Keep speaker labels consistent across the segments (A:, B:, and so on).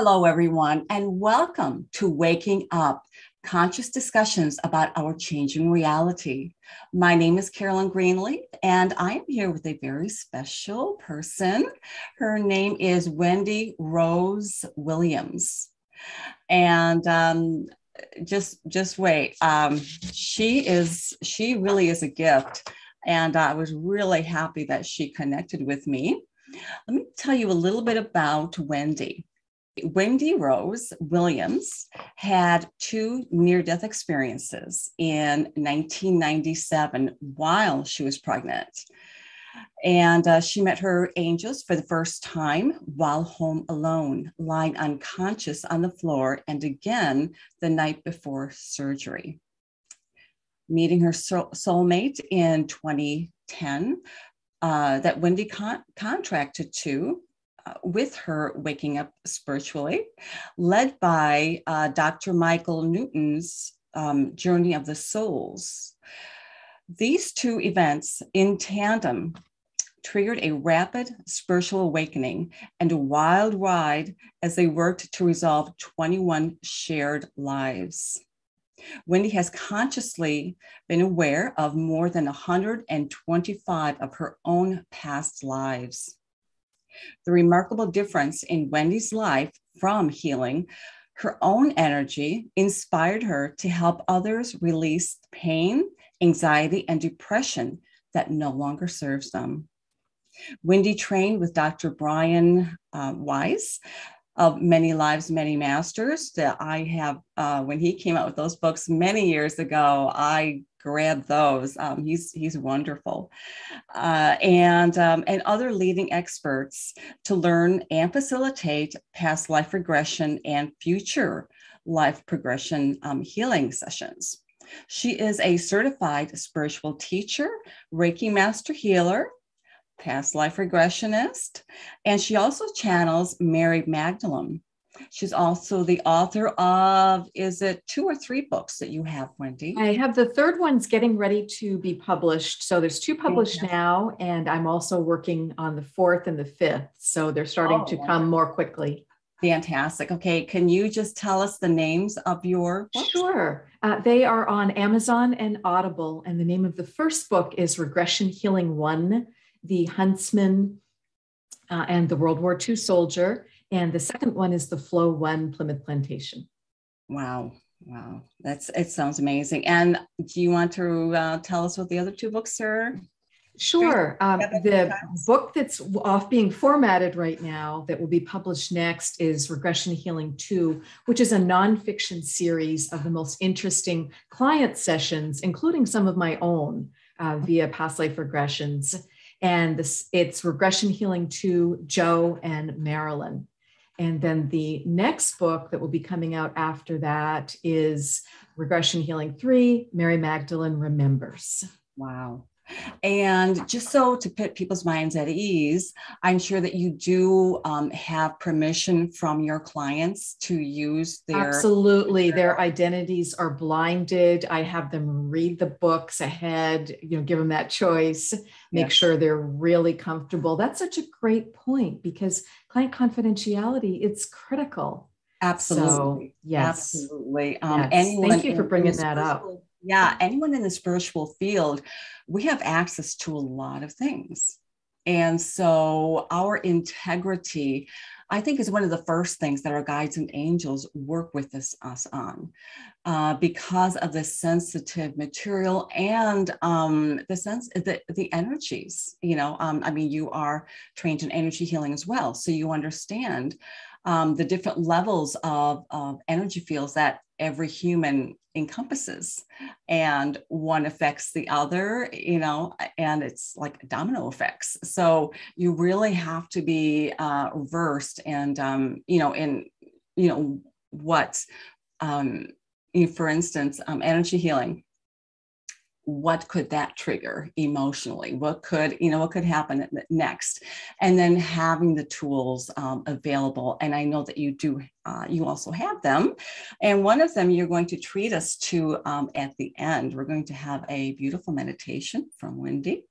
A: Hello, everyone, and welcome to Waking Up Conscious Discussions about Our Changing Reality. My name is Carolyn Greenleaf, and I am here with a very special person. Her name is Wendy Rose Williams. And um, just just wait um, she is she really is a gift and i was really happy that she connected with me let me tell you a little bit about wendy wendy rose williams had two near-death experiences in 1997 while she was pregnant and uh, she met her angels for the first time while home alone, lying unconscious on the floor, and again the night before surgery. Meeting her soulmate in 2010, uh, that Wendy con- contracted to with her waking up spiritually, led by uh, Dr. Michael Newton's um, Journey of the Souls. These two events in tandem triggered a rapid spiritual awakening and a wild ride as they worked to resolve 21 shared lives. Wendy has consciously been aware of more than 125 of her own past lives. The remarkable difference in Wendy's life from healing, her own energy inspired her to help others release pain, anxiety, and depression that no longer serves them. Wendy trained with Dr. Brian uh, Weiss of Many Lives, Many Masters that I have, uh, when he came out with those books many years ago, I grabbed those. Um, he's, he's wonderful. Uh, and, um, and other leading experts to learn and facilitate past life regression and future life progression um, healing sessions. She is a certified spiritual teacher, Reiki master healer, past life regressionist, and she also channels Mary Magdalene. She's also the author of, is it two or three books that you have, Wendy?
B: I have the third one's getting ready to be published. So there's two published yeah. now, and I'm also working on the fourth and the fifth. So they're starting oh, to come more quickly.
A: Fantastic. Okay. Can you just tell us the names of your
B: books? Sure. Uh, they are on Amazon and Audible. And the name of the first book is Regression Healing One the Huntsman uh, and the World War II Soldier. And the second one is the Flow One Plymouth Plantation.
A: Wow. Wow. That's it sounds amazing. And do you want to uh, tell us what the other two books are?
B: Sure. Um, the book that's off being formatted right now that will be published next is Regression Healing 2, which is a nonfiction series of the most interesting client sessions, including some of my own uh, via past life regressions and this it's regression healing to joe and marilyn. And then the next book that will be coming out after that is regression healing 3 mary magdalene remembers.
A: Wow and just so to put people's minds at ease, I'm sure that you do um, have permission from your clients to use their.
B: Absolutely. Their identities are blinded. I have them read the books ahead, you know, give them that choice, make yes. sure they're really comfortable. That's such a great point because client confidentiality, it's critical.
A: Absolutely.
B: So, yes.
A: Absolutely.
B: Um, yes. Thank you for bringing that up
A: yeah, anyone in the spiritual field, we have access to a lot of things. And so our integrity, I think, is one of the first things that our guides and angels work with us, us on uh, because of the sensitive material and um, the sense, the, the energies. You know, um, I mean, you are trained in energy healing as well. So you understand um, the different levels of, of energy fields that every human encompasses. And one affects the other you know and it's like domino effects. So you really have to be uh, versed and um, you know in you know what um, for instance um, energy healing what could that trigger emotionally? What could you know what could happen next? And then having the tools um, available and i know that you do uh, you also have them. And one of them you're going to treat us to um, at the end. We're going to have a beautiful meditation from wendy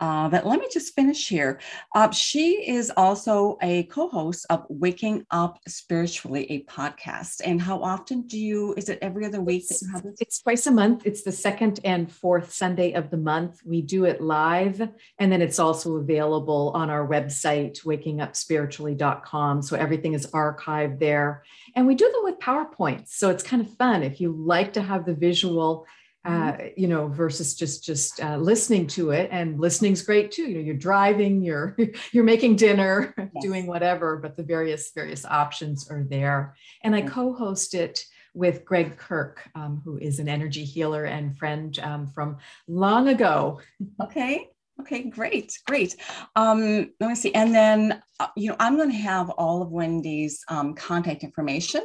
A: Uh, but let me just finish here. Uh, she is also a co-host of Waking Up Spiritually, a podcast. And how often do you? Is it every other week
B: it's,
A: that you have this?
B: It's twice a month. It's the second and fourth Sunday of the month. We do it live, and then it's also available on our website, wakingupspiritually.com. So everything is archived there, and we do them with PowerPoints. So it's kind of fun if you like to have the visual uh, mm-hmm. you know, versus just just uh, listening to it. And listening's great too. You know, you're driving, you're you're making dinner, yes. doing whatever, but the various various options are there. And I co-host it with Greg Kirk, um, who is an energy healer and friend um, from long ago.
A: Okay. Okay, great, great. Um, let me see. And then, uh, you know, I'm going to have all of Wendy's um, contact information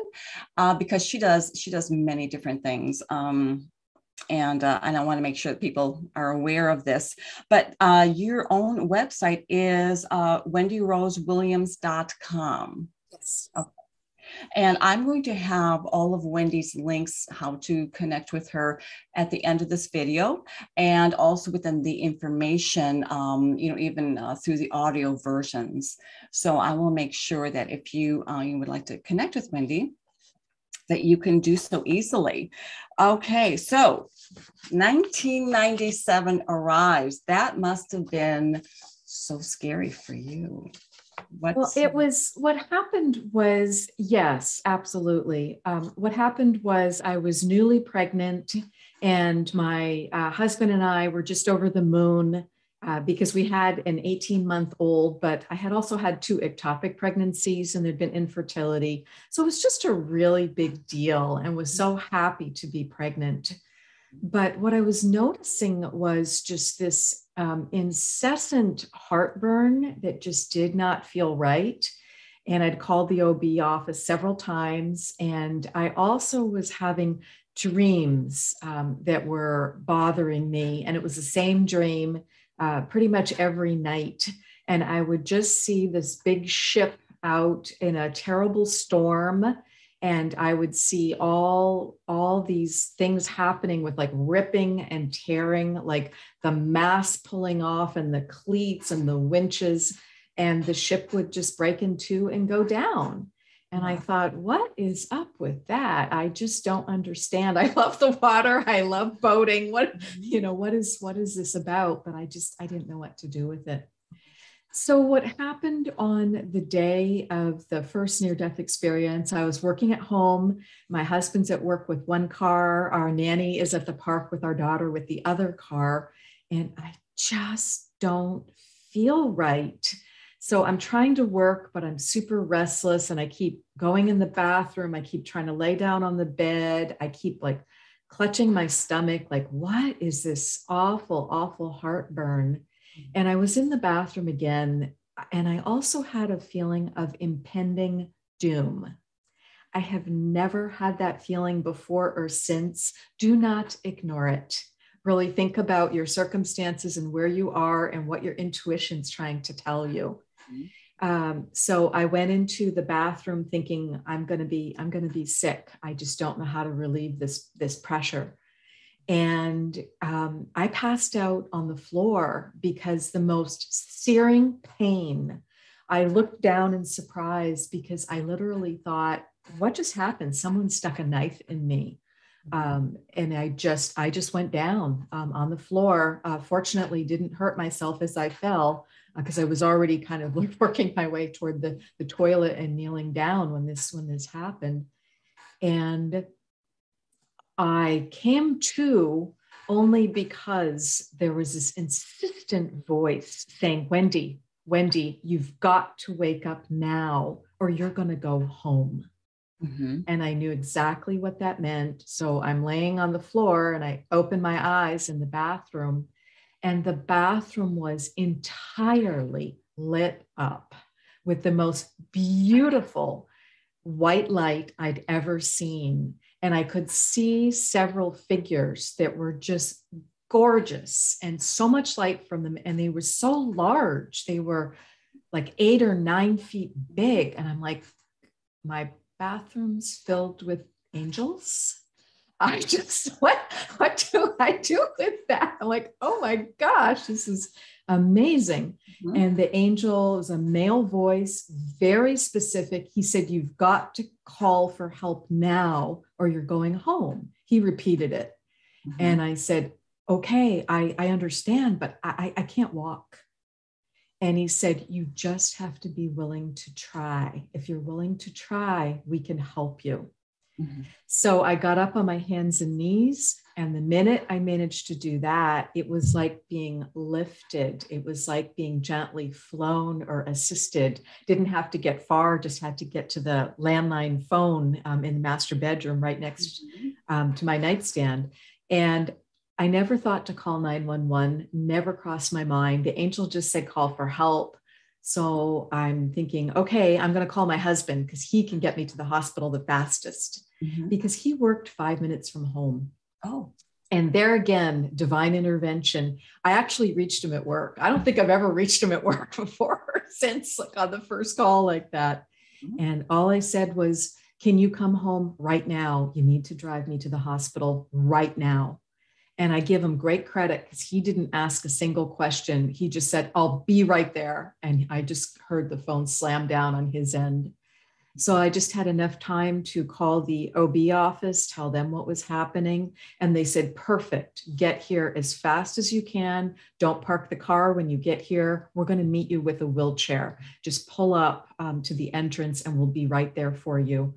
A: uh, because she does she does many different things. Um, and uh, and I want to make sure that people are aware of this. But uh, your own website is uh, WendyRoseWilliams.com.
B: Yes.
A: Okay. And I'm going to have all of Wendy's links, how to connect with her at the end of this video, and also within the information, um, you know, even uh, through the audio versions. So I will make sure that if you, uh, you would like to connect with Wendy, that you can do so easily. Okay, so 1997 arrives. That must have been so scary for you.
B: What's... Well, it was what happened was yes, absolutely. Um, what happened was I was newly pregnant, and my uh, husband and I were just over the moon uh, because we had an 18 month old, but I had also had two ectopic pregnancies and there'd been infertility. So it was just a really big deal and was so happy to be pregnant. But what I was noticing was just this um, incessant heartburn that just did not feel right. And I'd called the OB office several times. And I also was having dreams um, that were bothering me. And it was the same dream uh, pretty much every night. And I would just see this big ship out in a terrible storm. And i would see all all these things happening with like ripping and tearing like the mast pulling off and the cleats and the winches. And the ship would just break in two and go down and I thought, what is up with that? I just don't understand. I love the water. I love boating. What, mm-hmm. you know, what is what is this about? But I just I didn't know what to do with it. So what happened on the day of the first near-death experience? I was working at home. My husband's at work with one car. Our nanny is at the park with our daughter with the other car. And I just don't feel right. So I'm trying to work, but I'm super restless and I keep going in the bathroom. I keep trying to lay down on the bed. I keep like clutching my stomach, like, what is this awful, awful heartburn? And I was in the bathroom again. And I also had a feeling of impending doom. I have never had that feeling before or since. Do not ignore it. Really think about your circumstances and where you are and what your intuition's trying to tell you. Mm-hmm. Um, so I went into the bathroom thinking I'm going to be I'm going to be sick. I just don't know how to relieve this this pressure. And um, I passed out on the floor because the most searing pain. I looked down in surprise because I literally thought, "What just happened? Someone stuck a knife in me." Mm-hmm. Um, and I just I just went down um, on the floor. Uh, fortunately, didn't hurt myself as I fell, because uh, I was already kind of working my way toward the, the toilet and kneeling down when this when this happened. And I came to only because there was this insistent voice saying, Wendy, Wendy, you've got to wake up now or you're going to go home. Mm-hmm. And I knew exactly what that meant. So I'm laying on the floor and I open my eyes in the bathroom and the bathroom was entirely lit up with the most beautiful white light I'd ever seen. And I could see several figures that were just gorgeous and so much light from them. And they were so large. They were like eight or nine feet big. And I'm like, my bathroom's filled with angels. I just, what, what do I do with that? I'm like, oh my gosh, this is amazing. Mm-hmm. And the angel is a male voice, very specific. He said, You've got to call for help now or you're going home. He repeated it. Mm-hmm. And I said, Okay, I, I understand, but I, I can't walk. And he said, You just have to be willing to try. If you're willing to try, we can help you. Mm-hmm. So I got up on my hands and knees. And the minute I managed to do that, it was like being lifted. It was like being gently flown or assisted. Didn't have to get far, just had to get to the landline phone um, in the master bedroom right next mm-hmm. um, to my nightstand. And I never thought to call 911, never crossed my mind. The angel just said, call for help. So I'm thinking, okay, I'm going to call my husband because he can get me to the hospital the fastest mm-hmm. because he worked five minutes from home.
A: Oh.
B: And there again, divine intervention. I actually reached him at work. I don't think I've ever reached him at work before since like on the first call like that. Mm-hmm. And all I said was, Can you come home right now? You need to drive me to the hospital right now. And I give him great credit because he didn't ask a single question. He just said, I'll be right there. And I just heard the phone slam down on his end. So I just had enough time to call the OB office, tell them what was happening. And they said, perfect, get here as fast as you can. Don't park the car when you get here. We're going to meet you with a wheelchair. Just pull up um, to the entrance and we'll be right there for you.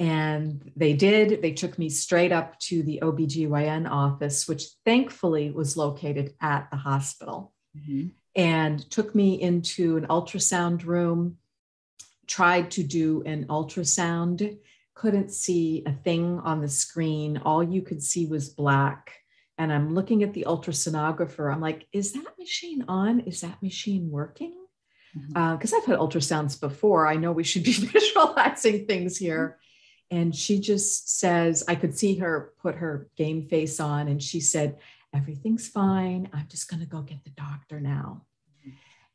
B: And they did. They took me straight up to the OBGYN office, which thankfully was located at the hospital, mm-hmm. and took me into an ultrasound room, tried to do an ultrasound, couldn't see a thing on the screen. All you could see was black. And I'm looking at the ultrasonographer. I'm like, is that machine on? Is that machine working? Because mm-hmm. uh, I've had ultrasounds before. I know we should be visualizing things here and she just says i could see her put her game face on and she said everything's fine. I'm just going to go get the doctor now.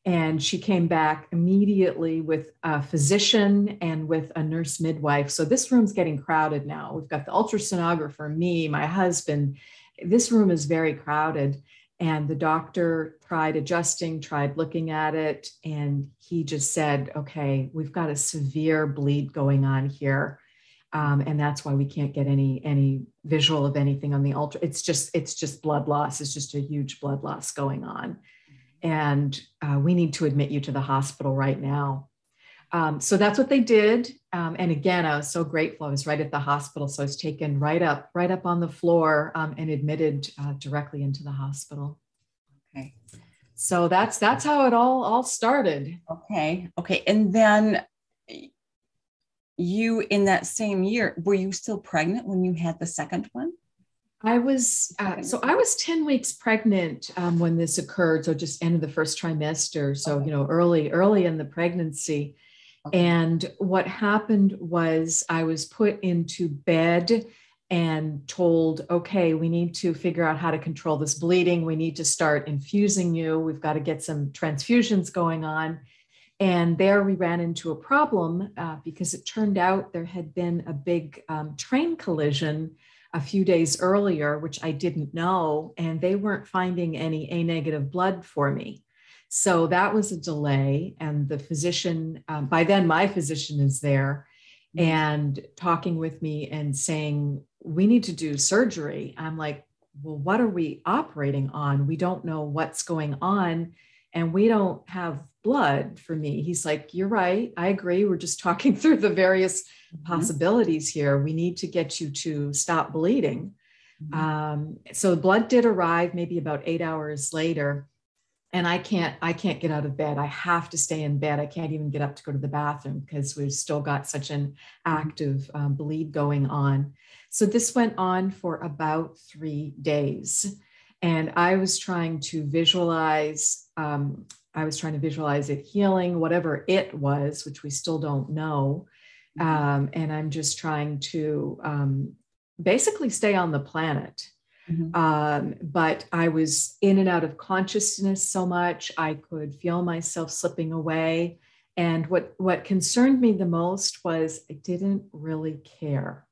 B: And she came back immediately with a physician and with a nurse midwife. So this room's getting crowded now. We've got the ultrasonographer me my husband. This room is very crowded. And the doctor tried adjusting tried looking at it. And he just said okay we've got a severe bleed going on here um, and that's why we can't get any any visual of anything on the ultra. It's just it's just blood loss. It's just a huge blood loss going on, and uh, we need to admit you to the hospital right now. Um, so that's what they did. Um, and again, I was so grateful. I was right at the hospital, so I was taken right up right up on the floor um, and admitted uh, directly into the hospital.
A: Okay.
B: So that's that's how it all all started.
A: Okay. Okay. And then you in that same year were you still pregnant when you had the second one?
B: I was uh, so i was 10 weeks pregnant um, when this occurred so just end of the first trimester so okay. you know early early in the pregnancy. Okay. and what happened was i was put into bed and told okay we need to figure out how to control this bleeding. We need to start infusing you. We've got to get some transfusions going on and there we ran into a problem uh, because it turned out there had been a big um, train collision a few days earlier, which I didn't know, and they weren't finding any A negative blood for me. So that was a delay. And the physician, um, by then, my physician is there mm-hmm. and talking with me and saying, We need to do surgery. I'm like, Well, what are we operating on? We don't know what's going on and we don't have blood for me. He's like, You're right. I agree. We're just talking through the various mm-hmm. possibilities here. We need to get you to stop bleeding. Mm-hmm. Um, so blood did arrive maybe about eight hours later. And I can't, I can't get out of bed. I have to stay in bed. I can't even get up to go to the bathroom because we've still got such an mm-hmm. active um, bleed going on. So this went on for about three days. And I was trying to visualize, um, I was trying to visualize it healing, whatever it was, which we still don't know. Mm-hmm. Um, and I'm just trying to um, basically stay on the planet. Mm-hmm. Um, but I was in and out of consciousness so much, I could feel myself slipping away. And what, what concerned me the most was I didn't really care.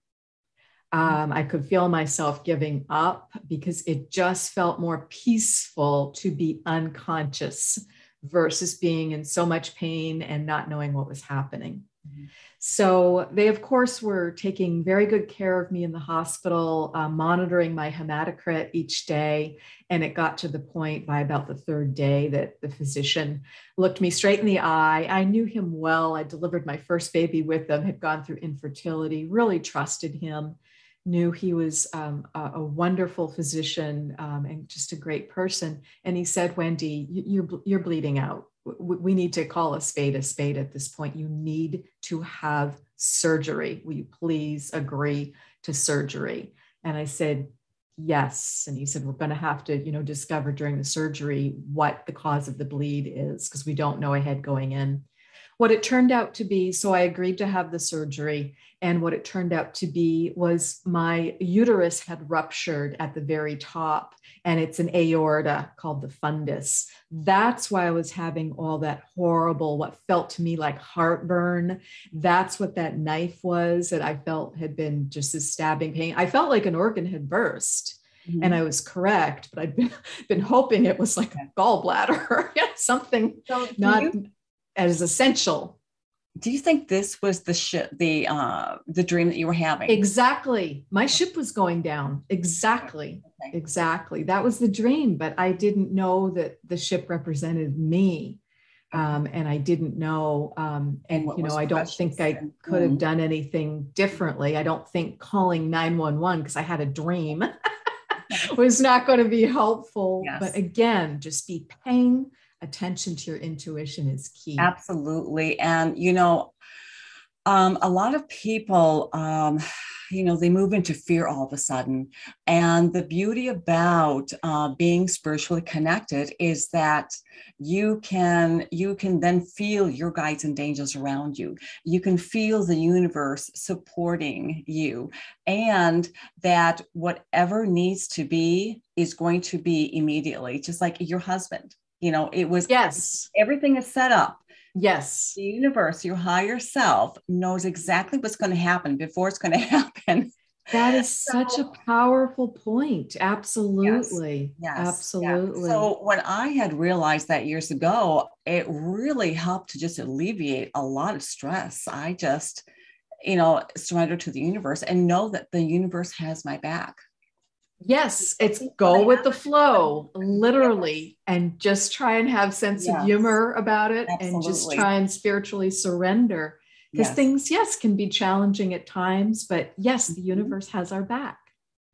B: Um, I could feel myself giving up because it just felt more peaceful to be unconscious versus being in so much pain and not knowing what was happening. Mm-hmm. So they, of course, were taking very good care of me in the hospital, uh, monitoring my hematocrit each day. And it got to the point by about the third day that the physician looked me straight in the eye. I knew him well. I delivered my first baby with him, had gone through infertility, really trusted him, knew he was um, a, a, wonderful physician um, and just a great person. And he said, Wendy, you're, you're bleeding out we need to call a spade a spade at this point. You need to have surgery. Will you please agree to surgery? And I said, yes. And he said, we're going to have to, you know, discover during the surgery what the cause of the bleed is because we don't know ahead going in. What it turned out to be, so I agreed to have the surgery. And what it turned out to be was my uterus had ruptured at the very top, and it's an aorta called the fundus. That's why I was having all that horrible, what felt to me like heartburn. That's what that knife was that I felt had been just a stabbing pain. I felt like an organ had burst. Mm-hmm. And I was correct, but I'd been, been hoping it was like a gallbladder, something so not you, as essential.
A: Do you think this was the ship the uh the dream that you were having?
B: Exactly. My ship was going down. Exactly. Okay. exactly. That was the dream but i didn't know that the ship represented me um, and i didn't know um, and you know i don't think i could have mm-hmm. done anything differently. I don't think calling 911 because i had a dream was not going to be helpful. Yes. but again just be paying attention to your intuition is key.
A: Absolutely. And, you know, um, a lot of people, um, you know, they move into fear all of a sudden. And the beauty about uh, being spiritually connected is that you can you can then feel your guides and angels around you. You can feel the universe supporting you, and that whatever needs to be is going to be immediately, just like your husband you know, it was
B: yes,
A: everything is set up.
B: Yes.
A: The universe, your higher self knows exactly what's going to happen before it's going to happen.
B: That is so, such a powerful point. Absolutely. Yes, yes absolutely.
A: Yes. So when I had realized that years ago, it really helped to just alleviate a lot of stress. I just, you know, surrender to the universe and know that the universe has my back.
B: Yes, it's go with the flow, literally, and just try and have sense yes. of humor about it Absolutely. and just try and spiritually surrender. Because yes. things, yes, can be challenging at times, but yes, the mm-hmm. universe has our back.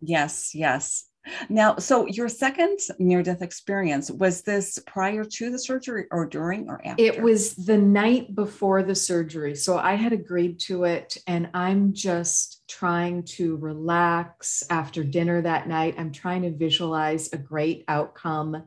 A: Yes, yes. Now, so your second near death experience was this prior to the surgery or during or after?
B: It was the night before the surgery. So I had agreed to it, and I'm just trying to relax after dinner that night. I'm trying to visualize a great outcome,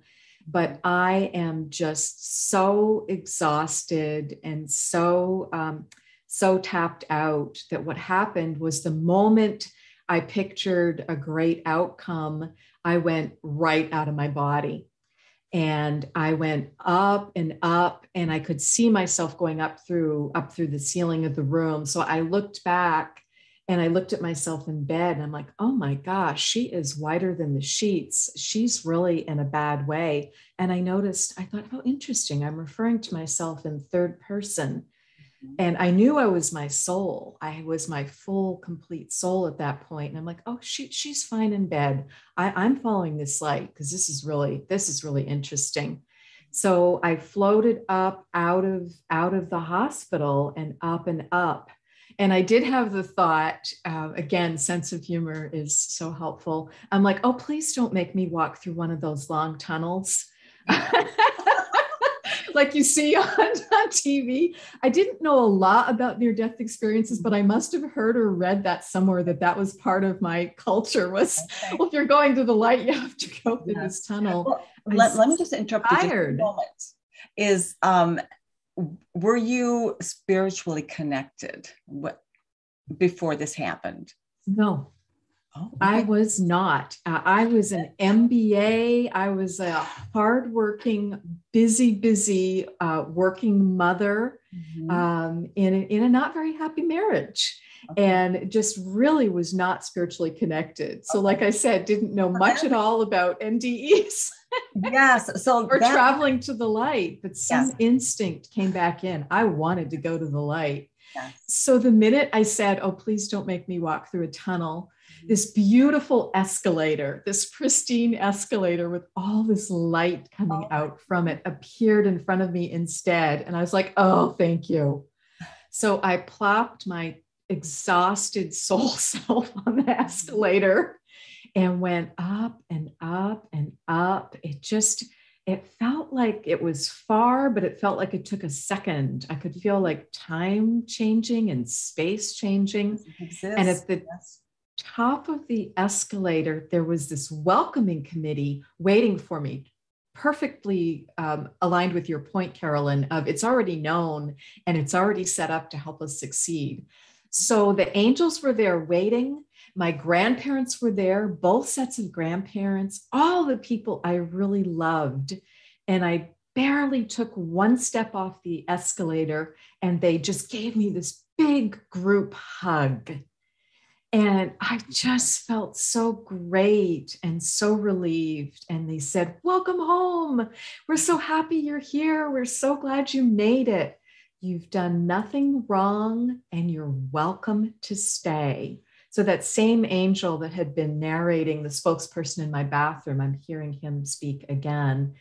B: but I am just so exhausted and so, um, so tapped out that what happened was the moment I pictured a great outcome, I went right out of my body. And I went up and up, and I could see myself going up through up through the ceiling of the room. So I looked back and I looked at myself in bed and I'm like, oh my gosh, she is whiter than the sheets. She's really in a bad way. And I noticed, I thought, how interesting. I'm referring to myself in third person. And I knew I was my soul. I was my full, complete soul at that point. And I'm like, oh, she, she's fine in bed. I, I'm following this light because this is really, this is really interesting. So I floated up out of out of the hospital and up and up. And I did have the thought, uh, again, sense of humor is so helpful. I'm like, oh, please don't make me walk through one of those long tunnels. like you see on, on TV. I didn't know a lot about near death experiences, but I must have heard or read that somewhere that that was part of my culture was, okay. well, if you're going to the light, you have to go through yeah. this tunnel. Well,
A: let, let me just interrupt you just a moment. Is um, were you spiritually connected what, before this happened?
B: No. Oh, okay. I was not. Uh, I was an MBA. I was a hardworking, busy, busy uh, working mother mm-hmm. um, in, a, in a not very happy marriage. and just really was not spiritually connected. So, like I said, didn't know much at all about NDEs.
A: yes. So,
B: or that, traveling to the light, but some yes. instinct came back in. I wanted to go to the light. Yes. So, the minute I said, Oh, please don't make me walk through a tunnel. This beautiful escalator, this pristine escalator with all this light coming oh. out from it appeared in front of me instead. And I was like, Oh, thank you. So I plopped my exhausted soul self on the escalator and went up and up and up. It just, it felt like it was far, but it felt like it took a second. I could feel like time changing and space changing. And at the yes. Top of the escalator, there was this welcoming committee waiting for me perfectly um, aligned with your point, Carolyn, of it's already known and it's already set up to help us succeed. So the angels were there waiting. My grandparents were there, both sets of grandparents, all the people I really loved. And I barely took one step off the escalator and they just gave me this big group hug. And I just felt so great and so relieved. And they said, Welcome home. We're so happy you're here. We're so glad you made it. You've done nothing wrong and you're welcome to stay. So, that same angel that had been narrating the spokesperson in my bathroom, I'm hearing him speak again.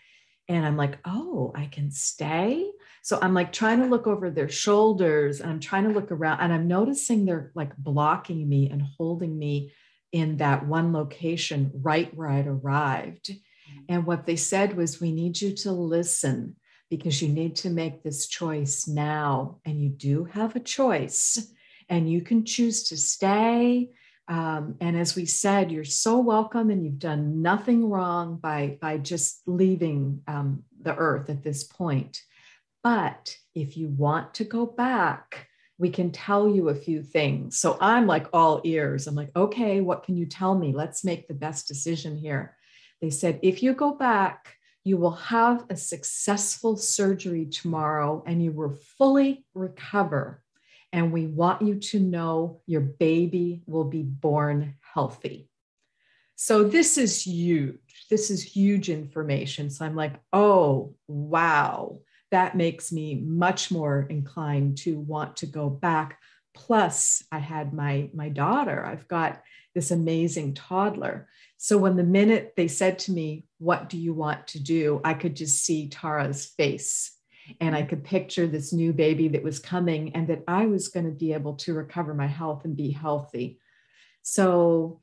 B: And I'm like, oh, I can stay. So I'm like trying to look over their shoulders and I'm trying to look around and I'm noticing they're like blocking me and holding me in that one location right where I'd arrived. Mm-hmm. And what they said was, we need you to listen because you need to make this choice now. And you do have a choice and you can choose to stay. Um, and as we said, you're so welcome and you've done nothing wrong by, by just leaving um, the earth at this point. But if you want to go back, we can tell you a few things. So I'm like all ears. I'm like, okay, what can you tell me? Let's make the best decision here. They said, if you go back, you will have a successful surgery tomorrow and you will fully recover. And we want you to know your baby will be born healthy. So this is huge. This is huge information. So I'm like, oh, wow that makes me much more inclined to want to go back plus i had my my daughter i've got this amazing toddler so when the minute they said to me what do you want to do i could just see tara's face and i could picture this new baby that was coming and that i was going to be able to recover my health and be healthy so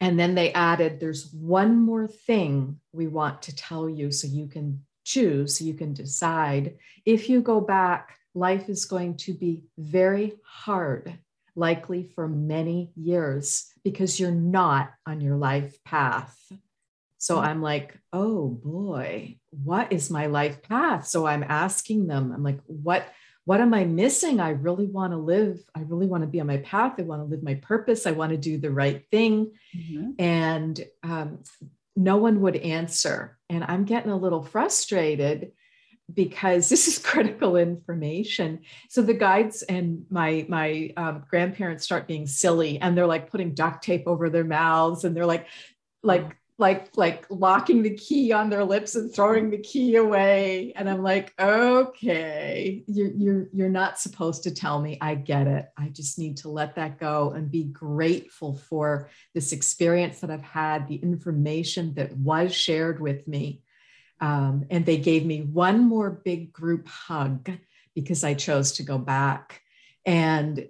B: and then they added there's one more thing we want to tell you so you can choose, so you can decide. If you go back, life is going to be very hard, likely for many years, because you're not on your life path. So mm-hmm. I'm like, oh boy, what is my life path? So I'm asking them, I'm like, what? What am I missing? I really want to live. I really want to be on my path. I want to live my purpose. I want to do the right thing. Mm-hmm. And um, no one would answer. And I'm getting a little frustrated because this is critical information. So the guides and my my um, grandparents start being silly, and they're like putting duct tape over their mouths, and they're like like like like locking the key on their lips and throwing the key away. And i'm like okay you're you're you're not supposed to tell me. I get it. I just need to let that go and be grateful for this experience that i've had the information that was shared with me. Um, and they gave me one more big group hug because i chose to go back. And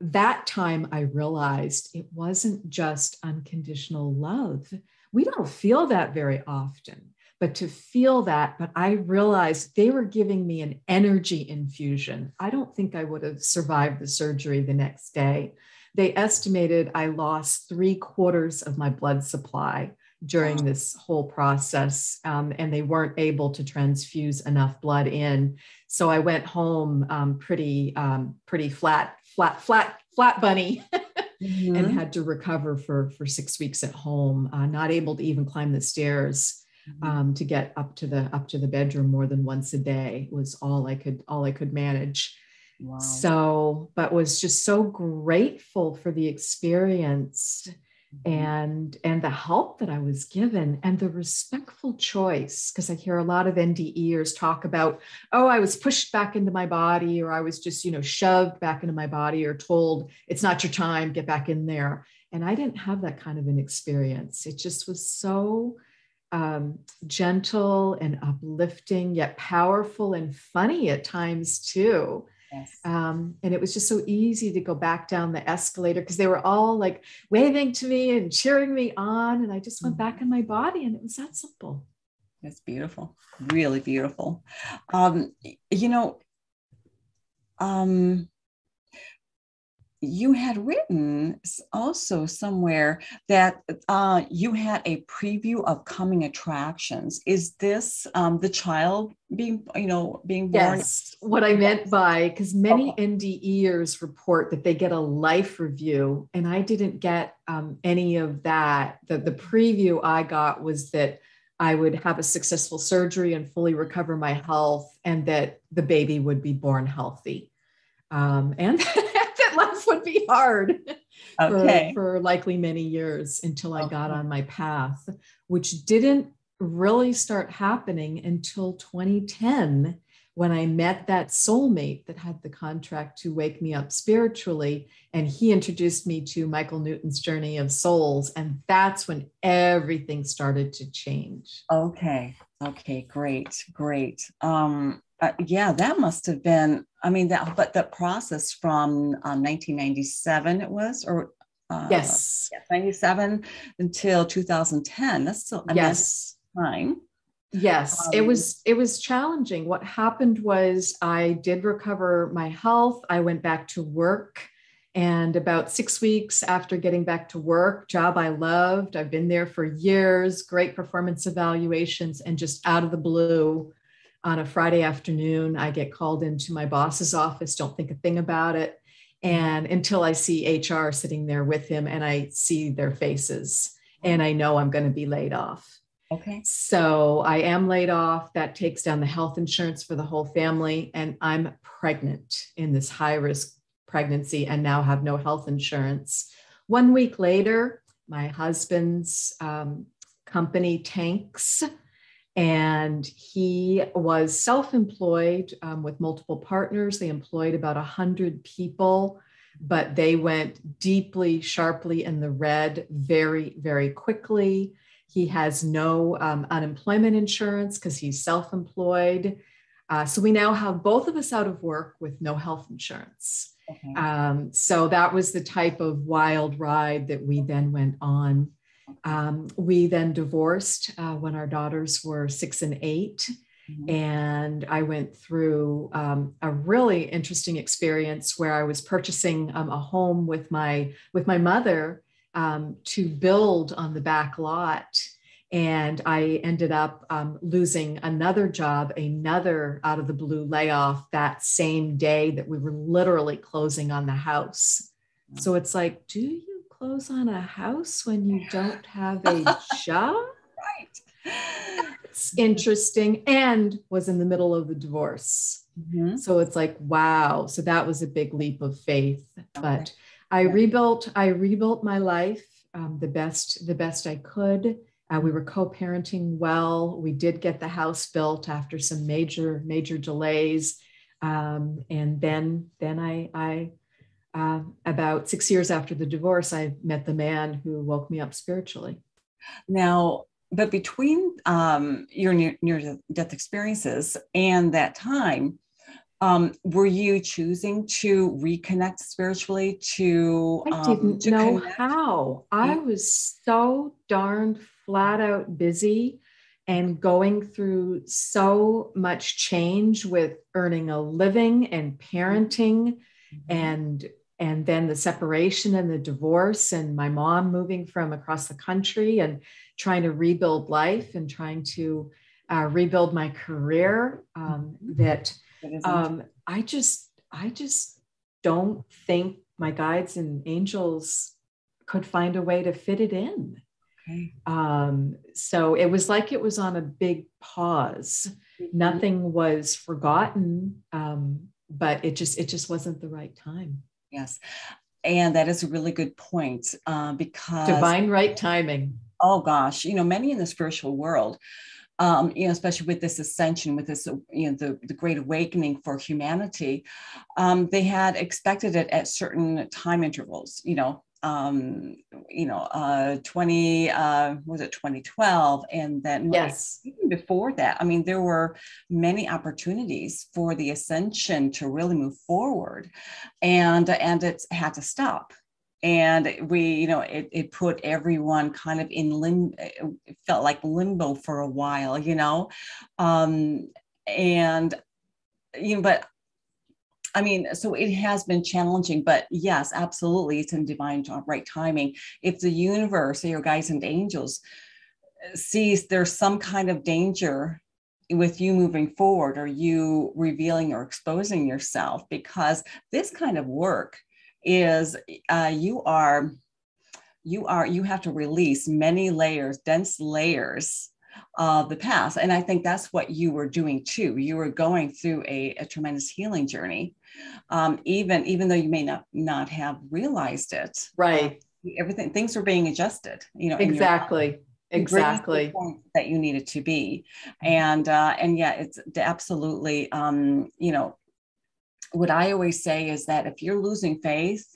B: that time i realized it wasn't just unconditional love we don't feel that very often, but to feel that, but I realized they were giving me an energy infusion. I don't think I would have survived the surgery the next day. They estimated I lost three quarters of my blood supply during this whole process, um, and they weren't able to transfuse enough blood in. So I went home um, pretty, um, pretty flat, flat, flat, flat bunny. mm-hmm. and had to recover for for six weeks at home, uh, not able to even climb the stairs mm-hmm. um, to get up to the up to the bedroom more than once a day was all I could all I could manage. Wow. So, but was just so grateful for the experience. And and the help that I was given and the respectful choice because I hear a lot of NDEers talk about oh I was pushed back into my body or I was just you know shoved back into my body or told it's not your time get back in there. And I didn't have that kind of an experience. It just was so um, gentle and uplifting yet powerful and funny at times too Yes. Um, and it was just so easy to go back down the escalator because they were all like waving to me and cheering me on. And I just went back mm-hmm. in my body and it was that simple.
A: It's beautiful, really beautiful. Um, you know, um, you had written also somewhere that uh, you had a preview of coming attractions. Is this um, the child being, you know, being born?
B: Yes. What I meant by because many okay. NDEers report that they get a life review, and I didn't get um, any of that. The the preview I got was that. I would have a successful surgery and fully recover my health, and that the baby would be born healthy. Um, and life would be hard okay. for, for likely many years until I okay. got on my path, which didn't really start happening until 2010 when I met that soulmate that had the contract to wake me up spiritually. And he introduced me to Michael Newton's Journey of Souls. And that's when everything started to change.
A: Okay. Okay. Great. Great. Um, uh, yeah, that must have been, I mean, that, but the process from um, 1997 it was, or
B: uh, yes,
A: 97 until 2010. That's still, I yes. Mean, time.
B: Yes, um, it was it was challenging. What happened was I did recover my health. I went back to work and about 6 weeks after getting back to work, job I loved, I've been there for years, great performance evaluations and just out of the blue on a Friday afternoon, I get called into my boss's office, don't think a thing about it. And until I see HR sitting there with him and I see their faces and I know I'm going to be laid off.
A: Okay.
B: So I am laid off. That takes down the health insurance for the whole family. And I'm pregnant in this high risk pregnancy and now have no health insurance. One week later, my husband's um, company tanks and he was self-employed um, with multiple partners. They employed about 100 people but they went deeply sharply in the red very very quickly. He has no um, unemployment insurance because he's self-employed. Uh, so we now have both of us out of work with no health insurance. Okay. um, so that was the type of wild ride that we then went on um, we then divorced uh, when our daughters were six and 8 mm-hmm. And I went through um, a really interesting experience where I was purchasing um, a home with my with my mother um, to build on the back lot, and I ended up um, losing another job, another out of the blue layoff that same day that we were literally closing on the house. So it's like, do you close on a house when you don't have a job?
A: right.
B: It's interesting and was in the middle of the divorce. Mm-hmm. So it's like, wow. So that was a big leap of faith. But I rebuilt, I rebuilt my life um, the best, the best I could. Uh, we were co-parenting well. We did get the house built after some major, major delays. Um, and then, then I, I uh, about six years after the divorce, I met the man who woke me up spiritually.
A: Now, but between um, your near, near death experiences and that time, um, were you choosing to reconnect spiritually to
B: i didn't um, to know connect? how i was so darned flat out busy and going through so much change with earning a living and parenting mm-hmm. and and then the separation and the divorce and my mom moving from across the country and trying to rebuild life and trying to uh, rebuild my career um, mm-hmm. that um, i just i just don't think my guides and angels could find a way to fit it in okay. um, so it was like it was on a big pause mm-hmm. nothing was forgotten um, but it just it just wasn't the right time.
A: Yes, and that is a really good point uh, because
B: divine right timing.
A: Oh gosh, you know, many in the spiritual world um, you know, especially with this ascension, with this, you know, the, the great awakening for humanity, um, they had expected it at certain time intervals, you know, um, you know, uh, 20, uh, was it 2012? And then
B: yes.
A: even before that, I mean, there were many opportunities for the ascension to really move forward and, and it's had to stop and we you know it, it put everyone kind of in lim it felt like limbo for a while you know um and you know but I mean, so it has been challenging, but yes, absolutely, it's in divine right timing. If the universe, or your guides and angels, sees there's some kind of danger with you moving forward, or you revealing or exposing yourself, because this kind of work is uh, you are you are you have to release many layers dense layers of the past. And i think that's what you were doing too. You were going through a, a tremendous healing journey um, even even though you may not not have realized it.
B: Right.
A: Everything things were being adjusted you know
B: exactly. exactly.
A: that you needed to be. And uh and yeah it's absolutely um you know what I always say is that if you're losing faith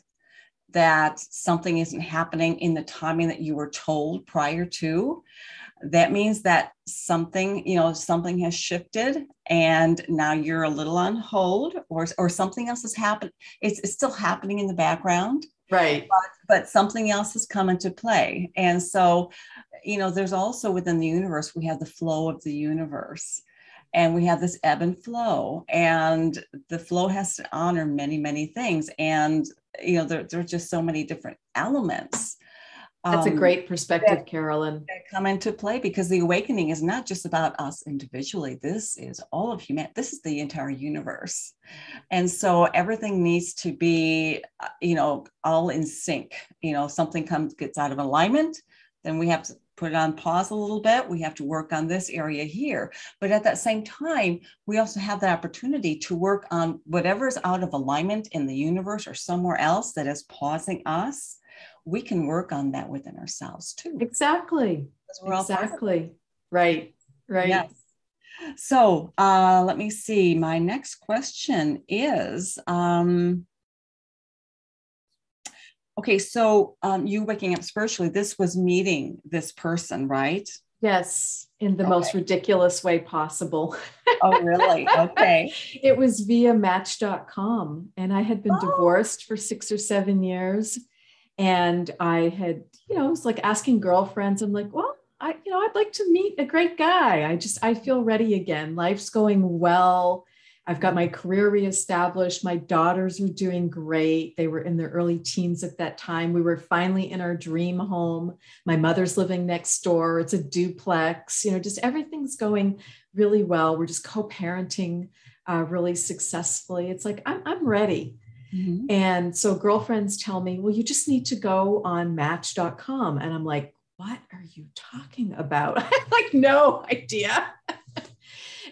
A: that something isn't happening in the timing that you were told prior to, that means that something, you know, something has shifted and now you're a little on hold or, or something else has happened. It's, it's still happening in the background.
B: Right.
A: But, but something else has come into play. And so, you know, there's also within the universe, we have the flow of the universe and we have this ebb and flow and the flow has to honor many many things and you know there, there are just so many different elements
B: that's um, a great perspective that, carolyn
A: that come into play because the awakening is not just about us individually this is all of humanity this is the entire universe and so everything needs to be uh, you know all in sync you know something comes gets out of alignment then we have to put it on pause a little bit. We have to work on this area here. But at that same time, we also have the opportunity to work on whatever is out of alignment in the universe or somewhere else that is pausing us. We can work on that within ourselves too.
B: Exactly. Exactly. Right. Right. Yes.
A: So uh, let me see. My next question is um, Okay, so um, you waking up spiritually, this was meeting this person, right?
B: Yes, in the okay. most ridiculous way possible.
A: oh, really? Okay.
B: it was via match.com. And I had been oh. divorced for six or seven years. And I had, you know, was like asking girlfriends, I'm like, well, I, you know, I'd like to meet a great guy. I just, I feel ready again. Life's going well. I've got my career reestablished. My daughters are doing great. They were in their early teens at that time. We were finally in our dream home. My mother's living next door. It's a duplex. You know, just everything's going really well. We're just co parenting uh, really successfully. It's like, I'm, I'm ready. Mm-hmm. And so girlfriends tell me, well, you just need to go on match.com. And I'm like, what are you talking about? I have like no idea.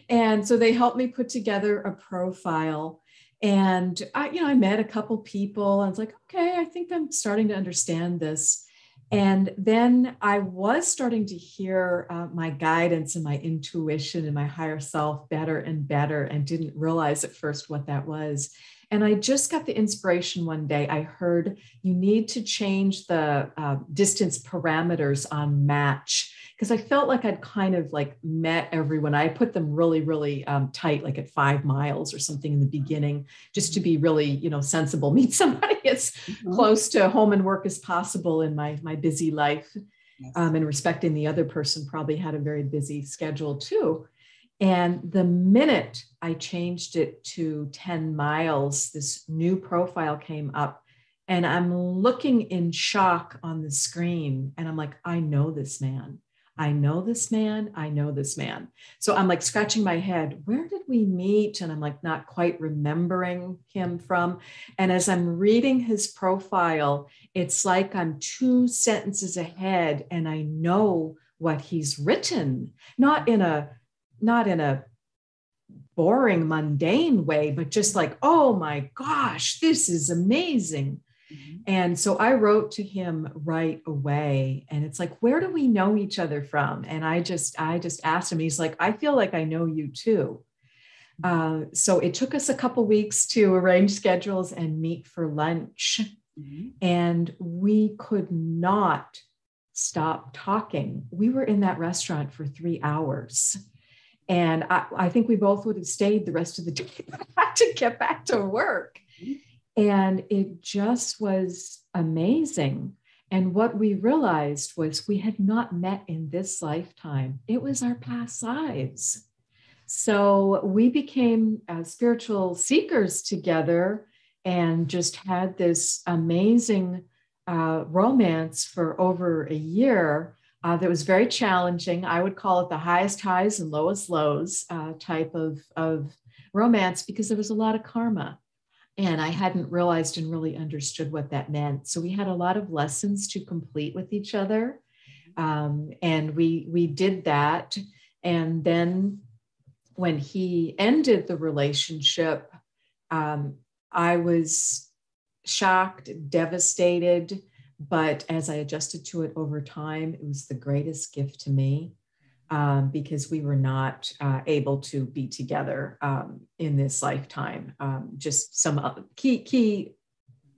B: And so they helped me put together a profile. And I, you know, I met a couple people. I was like, okay, I think I'm starting to understand this. And then I was starting to hear uh, my guidance and my intuition and my higher self better and better, and didn't realize at first what that was. And I just got the inspiration one day. I heard you need to change the uh, distance parameters on Match because I felt like I'd kind of like met everyone. I put them really, really um, tight, like at five miles or something in the beginning, just to be really, you know, sensible. Meet somebody as mm-hmm. close to home and work as possible in my my busy life, yes. um, and respecting the other person probably had a very busy schedule too. And the minute I changed it to 10 miles, this new profile came up. And I'm looking in shock on the screen. And I'm like, I know this man. I know this man. I know this man. So I'm like scratching my head. Where did we meet? And I'm like not quite remembering him from. And as I'm reading his profile, it's like I'm two sentences ahead and I know what he's written, not in a not in a boring, mundane way, but just like, oh my gosh, this is amazing. Mm-hmm. And so I wrote to him right away and it's like where do we know each other from and I just I just asked him he's like I feel like I know you too. Mm-hmm. Uh, so it took us a couple weeks to arrange schedules and meet for lunch mm-hmm. and we could not stop talking. We were in that restaurant for 3 hours. And I, I think we both would have stayed the rest of the day to get back to work. And it just was amazing. And what we realized was we had not met in this lifetime, it was our past lives. So we became uh, spiritual seekers together and just had this amazing uh, romance for over a year uh, that was very challenging. I would call it the highest highs and lowest lows uh, type of, of romance because there was a lot of karma and I hadn't realized and really understood what that meant. So we had a lot of lessons to complete with each other, um, and we we did that. And then when he ended the relationship, um, I was shocked, devastated. But as I adjusted to it over time, it was the greatest gift to me um, because we were not uh, able to be together um, in this lifetime. Um, just some key key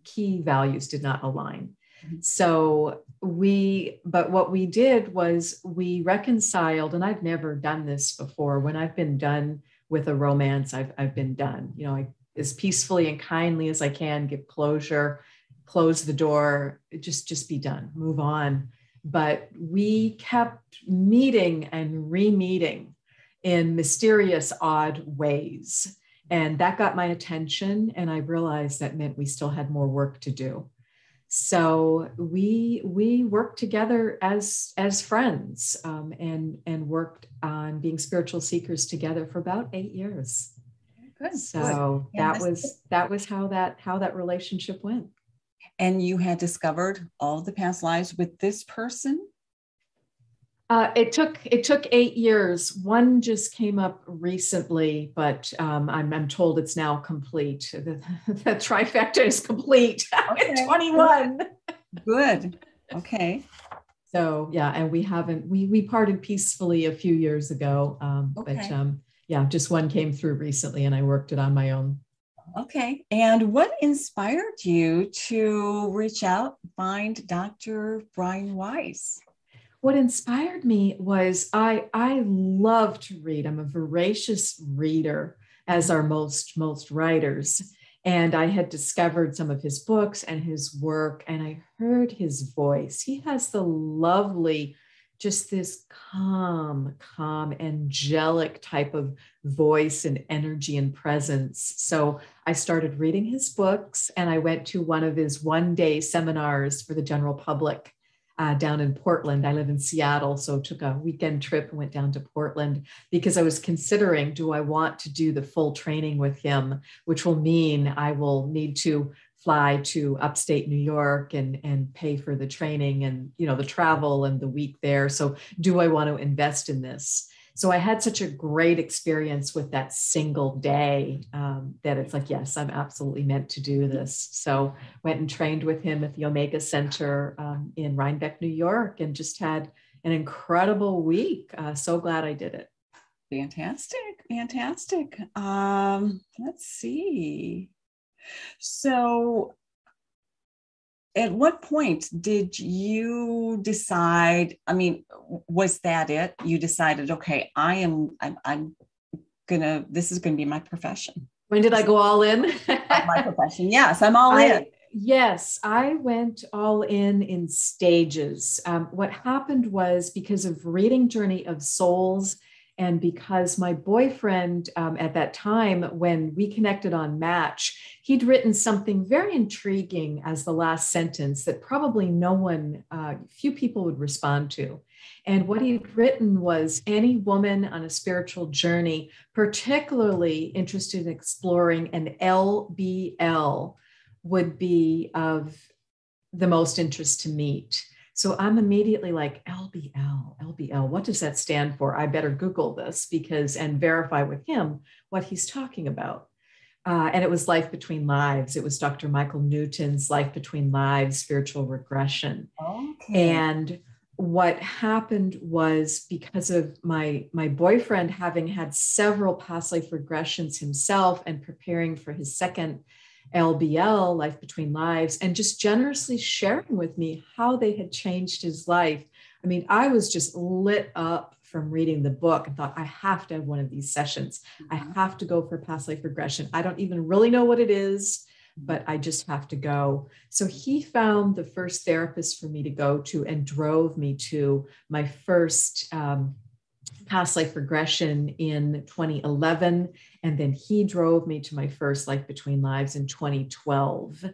B: key values did not align. Mm-hmm. So we, but what we did was we reconciled, and I've never done this before. When I've been done with a romance, I've I've been done. You know, I as peacefully and kindly as I can give closure, close the door, just just be done, move on. But we kept meeting and re-meeting in mysterious odd ways. And that got my attention and i realized that meant we still had more work to do. So we we worked together as as friends um, and and worked on being spiritual seekers together for about eight years. Good. so Good. that was that was how that how that relationship went
A: and you had discovered all the past lives with this person
B: uh, it took it took eight years. One just came up recently, but um, I'm, I'm told it's now complete. The, the trifecta is complete okay. 21.
A: Good. Okay.
B: So yeah, and we haven't we we parted peacefully a few years ago, um, okay. but um, yeah, just one came through recently, and I worked it on my own.
A: Okay. And what inspired you to reach out, find Dr. Brian Weiss?
B: What inspired me was I I love to read. I'm a voracious reader, as are most most writers. And I had discovered some of his books and his work, and I heard his voice. He has the lovely just this calm, calm, angelic type of voice and energy and presence. So I started reading his books and I went to one of his one day seminars for the general public. Uh, down in Portland. I live in Seattle, so took a weekend trip and went down to Portland because I was considering do I want to do the full training with him, which will mean I will need to fly to upstate New York and and pay for the training and you know the travel and the week there. So do I want to invest in this? So I had such a great experience with that single day um, that it's like yes, I'm absolutely meant to do this. So went and trained with him at the Omega Center um, in Rhinebeck, New York, and just had an incredible week. Uh, so glad I did it.
A: Fantastic, fantastic. Um, let's see. So, at what point did you decide? I mean, was that it? You decided, okay, I am, I'm, I'm gonna, this is gonna be my profession.
B: When did I go all in?
A: my profession. Yes, I'm all
B: I,
A: in.
B: Yes, I went all in in stages. Um, what happened was because of reading Journey of Souls and because my boyfriend um, at that time, when we connected on Match, he'd written something very intriguing as the last sentence that probably no one, uh, few people would respond to. And what he'd written was any woman on a spiritual journey, particularly interested in exploring an LBL, would be of the most interest to meet. So I'm immediately like, LBL, LBL, what does that stand for? I better Google this because and verify with him what he's talking about. Uh, and it was Life Between Lives. It was Dr. Michael Newton's Life Between Lives Spiritual Regression. Okay. And what happened was because of my my boyfriend having had several past life regressions himself and preparing for his second LBL, Life Between Lives, and just generously sharing with me how they had changed his life. I mean, I was just lit up from reading the book and thought, I have to have one of these sessions. I mm-hmm. have to go for past life regression. I don't even really know what it is, but I just have to go. So he found the first therapist for me to go to and drove me to my first um, past life regression in 2011. And then he drove me to my first Life Between Lives in 2012.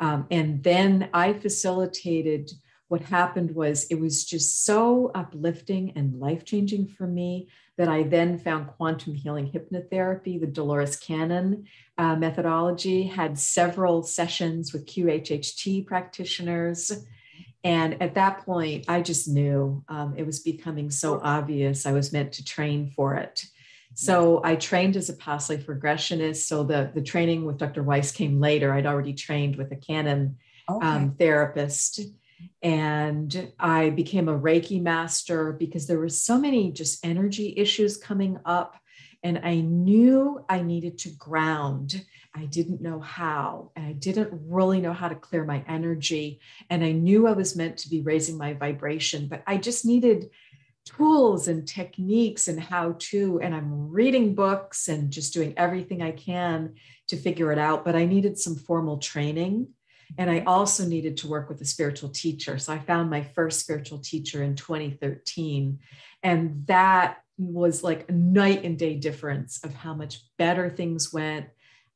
B: Um, and then I facilitated what happened was it was just so uplifting and life changing for me that I then found quantum healing hypnotherapy, the Dolores Cannon uh, methodology, had several sessions with QHHT practitioners. And at that point, I just knew um, it was becoming so obvious I was meant to train for it. So I trained as a past life regressionist. So the, the training with Dr. Weiss came later. I'd already trained with a Cannon okay. um, therapist and I became a Reiki master because there were so many just energy issues coming up. And I knew I needed to ground. I didn't know how, and I didn't really know how to clear my energy. And I knew I was meant to be raising my vibration, but I just needed tools and techniques and how to. And I'm reading books and just doing everything I can to figure it out. But I needed some formal training and I also needed to work with a spiritual teacher. So I found my first spiritual teacher in 2013. And that was like a night and day difference of how much better things went,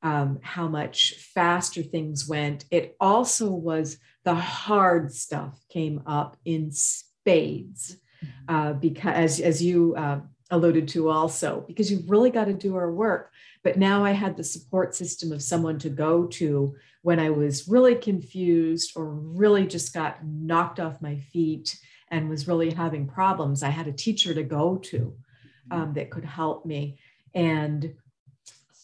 B: um, how much faster things went. It also was the hard stuff came up in spades mm-hmm. uh, because, as, as you uh, alluded to also, because you've really got to do our work. But now I had the support system of someone to go to when I was really confused or really just got knocked off my feet and was really having problems, I had a teacher to go to um, that could help me. And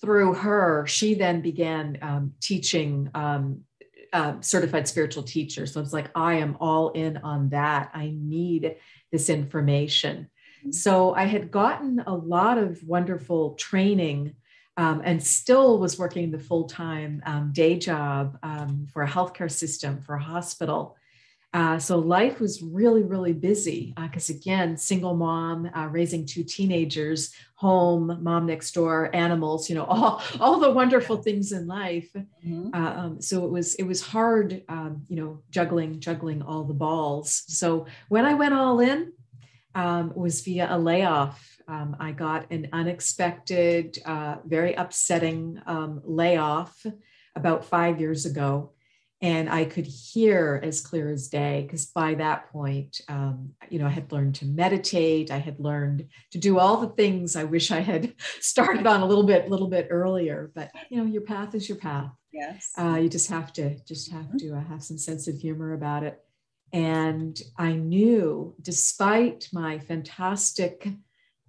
B: through her, she then began um, teaching um, uh, certified spiritual teachers. So it's like, I am all in on that. I need this information. Mm-hmm. So I had gotten a lot of wonderful training um, and still was working the full time um, day job um, for a healthcare system, for a hospital. Uh, so life was really, really busy because, uh, again, single mom, uh, raising two teenagers, home, mom next door, animals, you know, all, all the wonderful things in life. Mm-hmm. Uh, um, so it was it was hard, um, you know, juggling juggling all the balls. So when I went all in, um, was via a layoff um, I got an unexpected, uh, very upsetting um, layoff about five years ago. And I could hear as clear as day because by that point, um, you know, I had learned to meditate. I had learned to do all the things I wish I had started on a little bit, a little bit earlier. But you know, your path is your path.
A: Yes.
B: Uh, you just have to, just have to uh, have some sense of humor about it. And I knew, despite my fantastic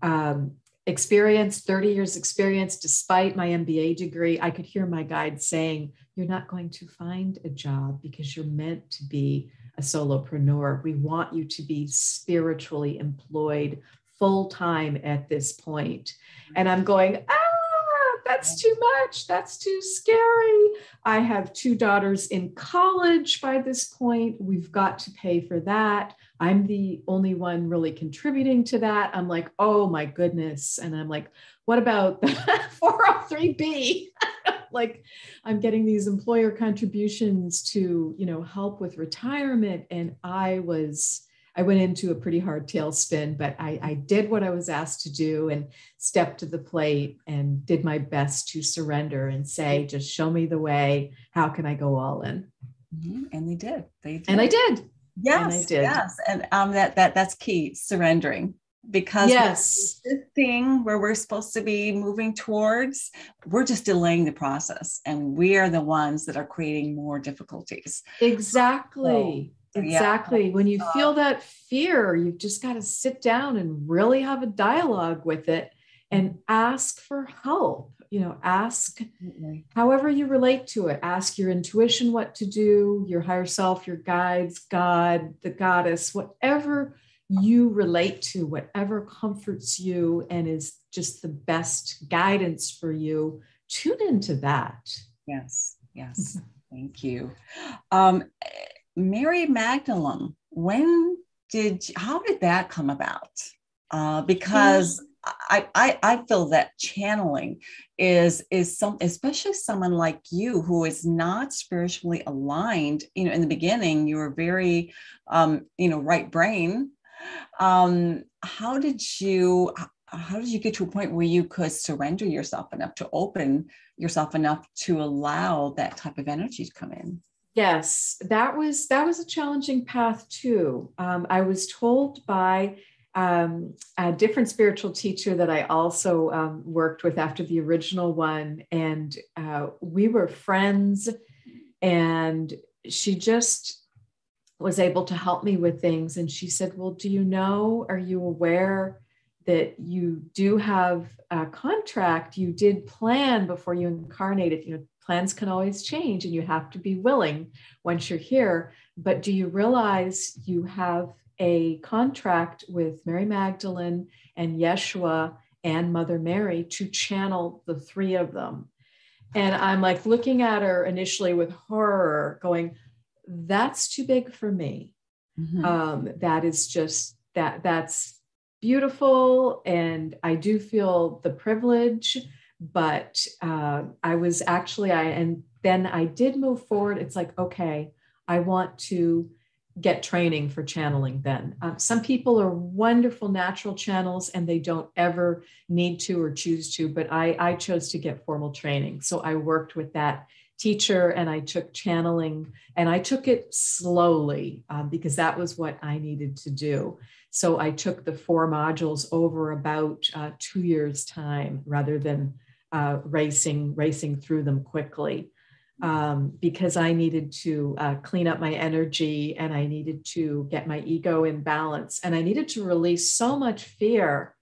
B: um, experience, 30 years experience, despite my MBA degree, I could hear my guide saying, You're not going to find a job because you're meant to be a solopreneur. We want you to be spiritually employed full time at this point. And I'm going, ah, that's too much. That's too scary. I have two daughters in college by this point. We've got to pay for that. I'm the only one really contributing to that. I'm like, oh my goodness. And I'm like, what about the 403B? like I'm getting these employer contributions to, you know, help with retirement. And I was, I went into a pretty hard tailspin, but I, I did what I was asked to do and stepped to the plate and did my best to surrender and say, just show me the way. How can I go all in?
A: Mm-hmm. And they did. They did.
B: And I did.
A: Yes, and yes, and um, that that that's key. Surrendering because
B: yes,
A: this thing where we're supposed to be moving towards, we're just delaying the process, and we are the ones that are creating more difficulties.
B: Exactly. Exactly. Yeah. When you uh, feel that fear, you've just got to sit down and really have a dialogue with it and ask for help. You know, ask however you relate to it. Ask your intuition what to do, your higher self, your guides, God, the goddess, whatever you relate to, whatever comforts you and is just the best guidance for you. Tune into that.
A: Yes, yes. Thank you. Um, Mary Magdalene, when did, how did that come about? Uh, because I, I, I feel that channeling is is some especially someone like you who is not spiritually aligned you know in the beginning you were very um you know right brain um how did you how did you get to a point where you could surrender yourself enough to open yourself enough to allow that type of energy to come in
B: yes that was that was a challenging path too um, i was told by um, a different spiritual teacher that I also um, worked with after the original one. And uh, we were friends, and she just was able to help me with things. And she said, Well, do you know, are you aware that you do have a contract? You did plan before you incarnated. You know, plans can always change, and you have to be willing once you're here. But do you realize you have a contract with Mary Magdalene and Yeshua and Mother Mary to channel the three of them. And I'm like looking at her initially with horror, going, that's too big for me. Mm-hmm. Um, that is just that that's beautiful. And I do feel the privilege, but uh, I was actually, I, and then I did move forward. It's like, okay, I want to get training for channeling then. Um, some people are wonderful natural channels and they don't ever need to or choose to, but I, I chose to get formal training. So I worked with that teacher and I took channeling and I took it slowly um, because that was what I needed to do. So I took the four modules over about uh, two years' time rather than uh, racing racing through them quickly um, because I needed to uh, clean up my energy and I needed to get my ego in balance. And I needed to release so much fear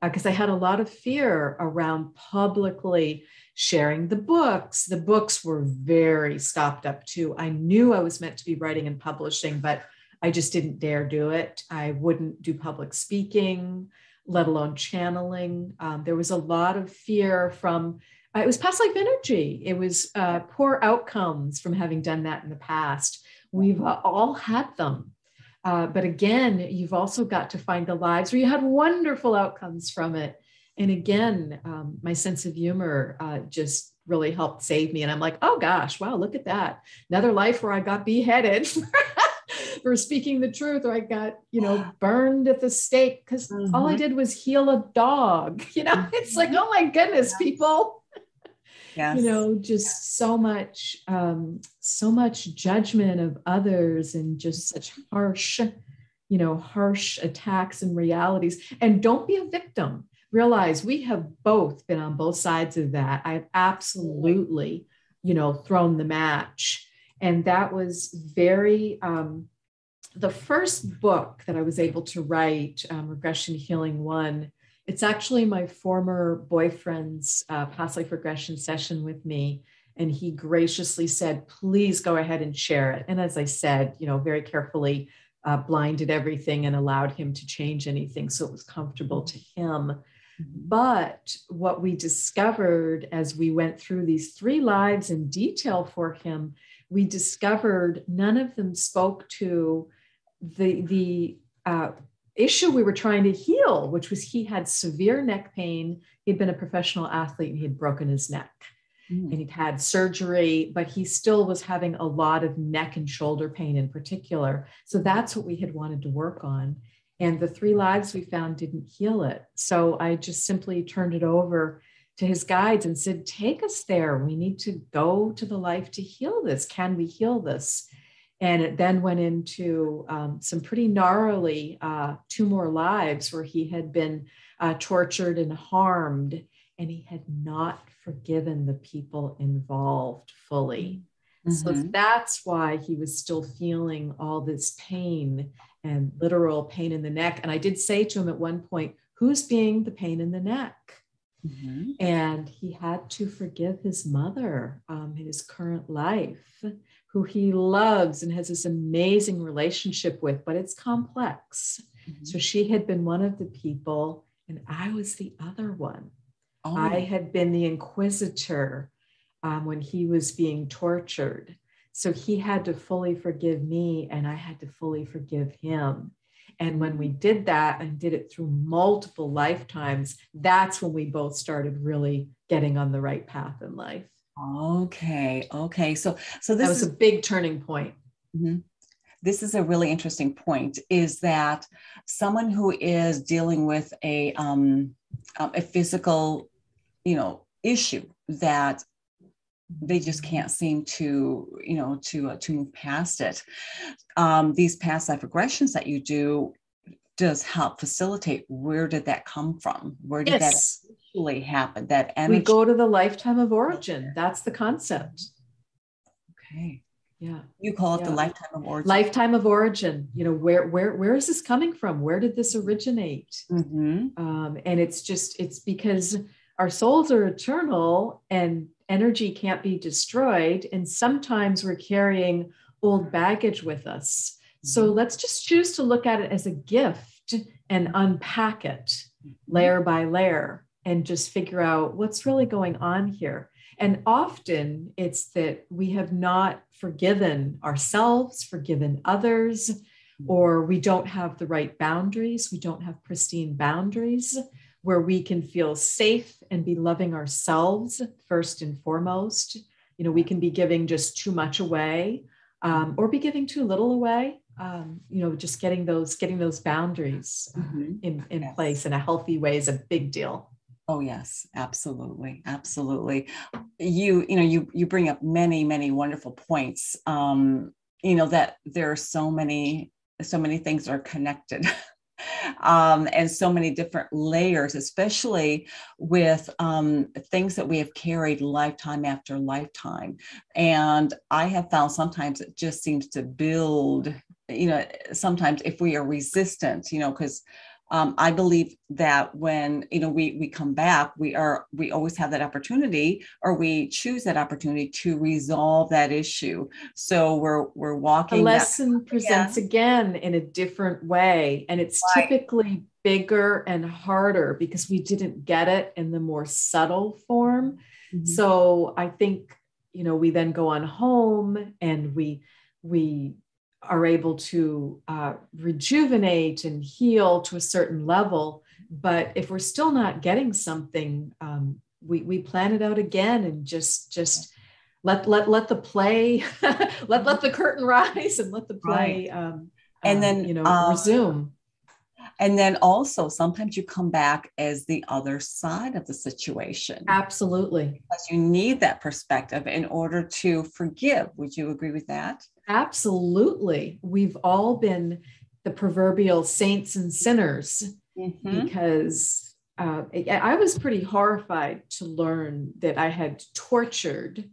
B: because uh, I had a lot of fear around publicly sharing the books. The books were very stopped up too. I knew I was meant to be writing and publishing, but I just didn't dare do it. I wouldn't do public speaking, let alone channeling. Um, there was a lot of fear from uh, it was past life energy. It was uh, poor outcomes from having done that in the past. We've uh, all had them. Uh, but again, you've also got to find the lives where you had wonderful outcomes from it. And again, um, my sense of humor uh, just really helped save me. And I'm like, oh gosh, wow, look at that. Another life where I got beheaded. for speaking the truth or i got you know burned at the stake because mm-hmm. all i mm-hmm. did was heal a dog you know? It's like oh my goodness people. Yes. you know just so much um, so much judgment of others and just such harsh you know harsh attacks and realities. And don't be a victim. Realize we have both been on both sides of that. I've absolutely you know thrown the match. And that was very um, the first book that i was able to write um, regression healing one it's actually my former boyfriend's uh, past life regression session with me. And he graciously said, please go ahead and share it. And as I said, you know, very carefully uh, blinded everything and allowed him to change anything so it was comfortable to him. Mm-hmm. But what we discovered as we went through these three lives in detail for him, we discovered none of them spoke to the the uh, issue we were trying to heal, which was he had severe neck pain. He'd been a professional athlete and he had broken his neck. Mm. And he'd had surgery, but he still was having a lot of neck and shoulder pain in particular. So that's what we had wanted to work on. And the three lives we found didn't heal it. So I just simply turned it over to his guides and said, Take us there. We need to go to the life to heal this. Can we heal this? And it then went into um, some pretty gnarly uh, two more lives where he had been uh, tortured and harmed, and he had not forgiven the people involved fully. Mm-hmm. So that's why he was still feeling all this pain and literal pain in the neck. And I did say to him at one point, Who's being the pain in the neck? Mm-hmm. And he had to forgive his mother um, in his current life, who he loves and has this amazing relationship with, but it's complex. Mm-hmm. So she had been one of the people, and I was the other one. Oh. I had been the inquisitor um, when he was being tortured. So he had to fully forgive me, and I had to fully forgive him. And when we did that and did it through multiple lifetimes, that's when we both started really getting on the right path in life.
A: Okay. Okay. So, so this
B: was is, a big turning point.
A: Mm-hmm. This is a really interesting point. Is that someone who is dealing with a um, um a physical, you know, issue that they just can't seem to you know to uh, to move past it um, these past life regressions that you do does help facilitate where did that come from where did yes. that actually happen that
B: energy- we go to the lifetime of origin that's the concept
A: okay
B: yeah
A: you call it yeah. the lifetime of origin
B: lifetime of origin you know where where where is this coming from where did this originate mm-hmm. um, and it's just it's because our souls are eternal and energy can't be destroyed. And sometimes we're carrying old baggage with us. So mm-hmm. let's just choose to look at it as a gift and unpack it mm-hmm. layer by layer and just figure out what's really going on here. And often it's that we have not forgiven ourselves, forgiven others, or we don't have the right boundaries. We don't have pristine boundaries where we can feel safe and be loving ourselves first and foremost. You know, we can be giving just too much away um, or be giving too little away. Um, you know, just getting those getting those boundaries mm-hmm. in, in yes. place in a healthy way is a big deal.
A: Oh yes, absolutely, absolutely. You you know you you bring up many many wonderful points. Um, you know that there are so many so many things are connected um, and so many different layers, especially with um, things that we have carried lifetime after lifetime. And I have found sometimes it just seems to build, you know, sometimes if we are resistant, you know, because um, I believe that when you know we we come back, we are we always have that opportunity, or we choose that opportunity to resolve that issue. So we're we're walking.
B: The lesson that, presents yeah. again in a different way, and it's right. typically bigger and harder because we didn't get it in the more subtle form. Mm-hmm. So I think you know we then go on home and we we are able to uh, rejuvenate and heal to a certain level. But if we're still not getting something, um, we, we plan it out again and just just let let let the play let let the curtain rise and let the play right. um,
A: and um, then
B: you know um, resume.
A: and then also sometimes you come back as the other side of the situation.
B: Absolutely.
A: Because you need that perspective in order to forgive. Would you agree with that
B: Absolutely. We've all been the proverbial saints and sinners mm-hmm. because uh, I was pretty horrified to learn that I had tortured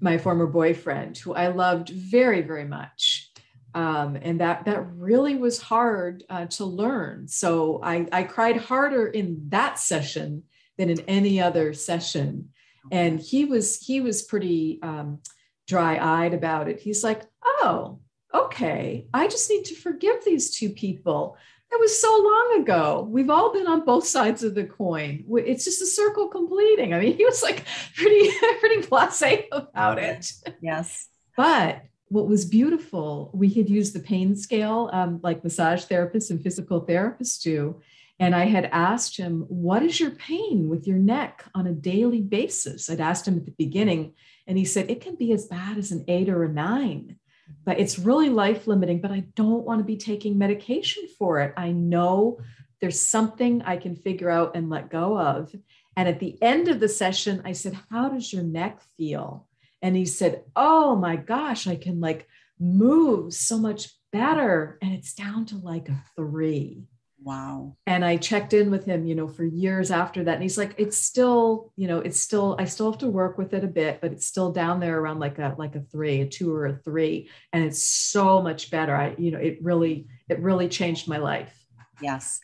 B: my former boyfriend, who I loved very, very much. Um, and that that really was hard uh, to learn. So I, I cried harder in that session than in any other session. And he was he was pretty um, dry eyed about it. He's like, oh, okay, I just need to forgive these two people. It was so long ago. We've all been on both sides of the coin. It's just a circle completing. I mean, he was like pretty, pretty blasé about it.
A: Yes.
B: But what was beautiful, we had used the pain scale, um, like massage therapists and physical therapists do. And I had asked him, What is your pain with your neck on a daily basis? I'd asked him at the beginning, and he said, It can be as bad as an eight or a nine but it's really life limiting, but I don't want to be taking medication for it. I know there's something I can figure out and let go of. And at the end of the session, I said, How does your neck feel? And he said, Oh my gosh, I can like move so much better. And it's down to like a three.
A: Wow.
B: And I checked in with him, you know, for years after that. And he's like, it's still, you know, it's still, I still have to work with it a bit, but it's still down there around like a like a three, a two or a three. And it's so much better. I, you know, it really, it really changed my life.
A: Yes.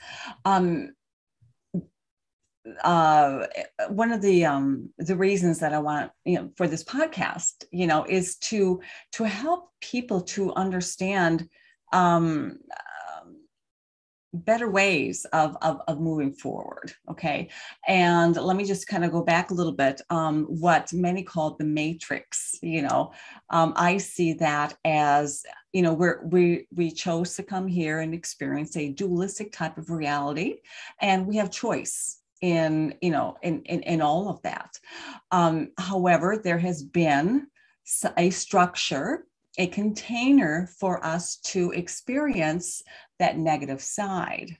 A: Um uh one of the um the reasons that i want you know for this podcast you know is to to help people to understand um better ways of, of, of, moving forward. Okay. And let me just kind of go back a little bit. Um, what many call the matrix, you know, um, I see that as, you know, we're, we, we chose to come here and experience a dualistic type of reality and we have choice in, you know, in, in, in all of that. Um, however, there has been a structure a container for us to experience that negative side.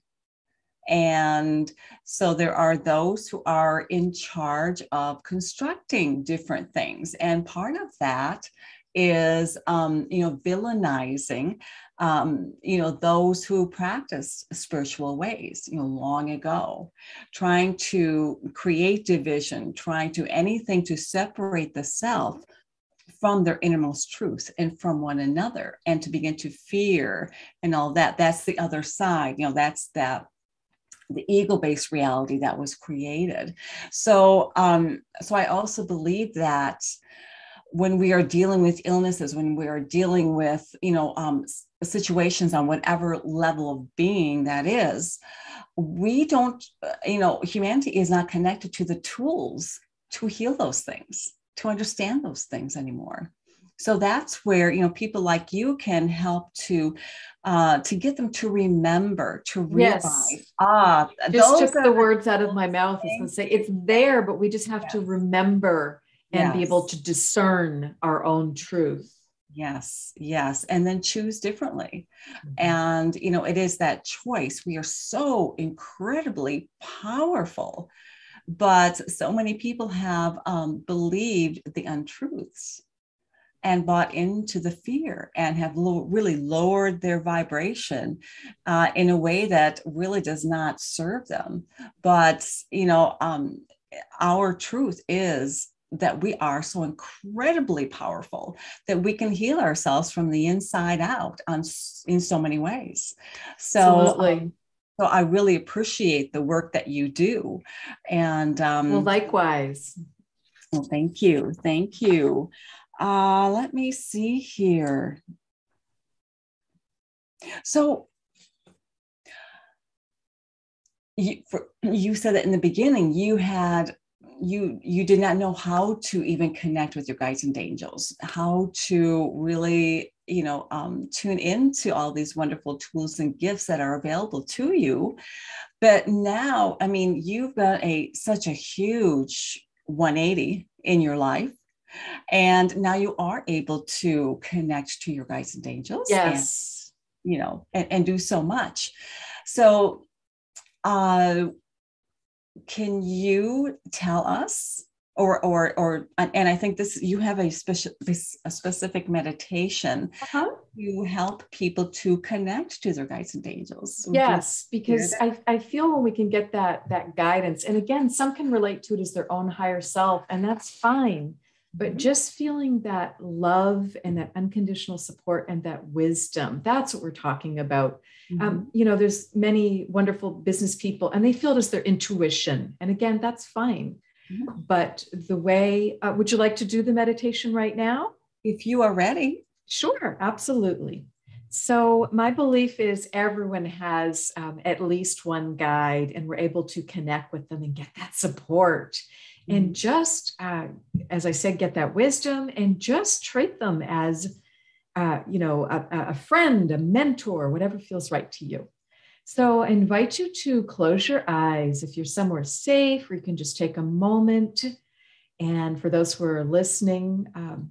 A: And so there are those who are in charge of constructing different things. And part of that is, um, you know, villainizing, um, you know, those who practice spiritual ways, you know, long ago, trying to create division, trying to anything to separate the self from their innermost truth and from one another and to begin to fear and all that. That's the other side you know that's that the ego-based reality that was created. So um so i also believe that when we are dealing with illnesses when we are dealing with you know um, situations on whatever level of being that is we don't uh, you know humanity is not connected to the tools to heal those things to understand those things anymore so that's where you know people like you can help to uh, to get them to remember to realize yes. ah
B: just took the words out of my mouth I was going to say it's there but we just have yes. to remember and yes. be able to discern our own truth
A: yes yes and then choose differently mm-hmm. and you know it is that choice we are so incredibly powerful but so many people have um, believed the untruths and bought into the fear and have lo- really lowered their vibration uh, in a way that really does not serve them. But, you know, um, our truth is that we are so incredibly powerful that we can heal ourselves from the inside out on in so many ways. So um, so I really appreciate the work that you do. And um,
B: well, likewise.
A: Well, thank you. Thank you. Uh, let me see here. So you, for, you said that in the beginning you had you you did not know how to even connect with your guides and angels how to really you know um, tune into all these wonderful tools and gifts that are available to you. But now i mean you've got a such a huge 180 in your life and now you are able to connect to your guides and angels
B: yes.
A: and, you know and, and do so much. So uh can you tell us or or or and i think this you have a special a specific meditation uh-huh. to help people to connect to their guides and angels
B: yes because I, I feel when we can get that that guidance and again some can relate to it as their own higher self and that's fine but mm-hmm. just feeling that love and that unconditional support and that wisdom that's what we're talking about um, mm-hmm. um, you know there's many wonderful business people and they feel it as their intuition and again that's fine mm-hmm. but the way uh, would you like to do the meditation right now
A: if you are ready
B: sure absolutely so my belief is everyone has um, at least one guide and we're able to connect with them and get that support and mm-hmm. just uh, as i said get that wisdom and just treat them as uh, you know a, a friend a mentor whatever feels right to you so i invite you to close your eyes if you're somewhere safe or you can just take a moment and for those who are listening um,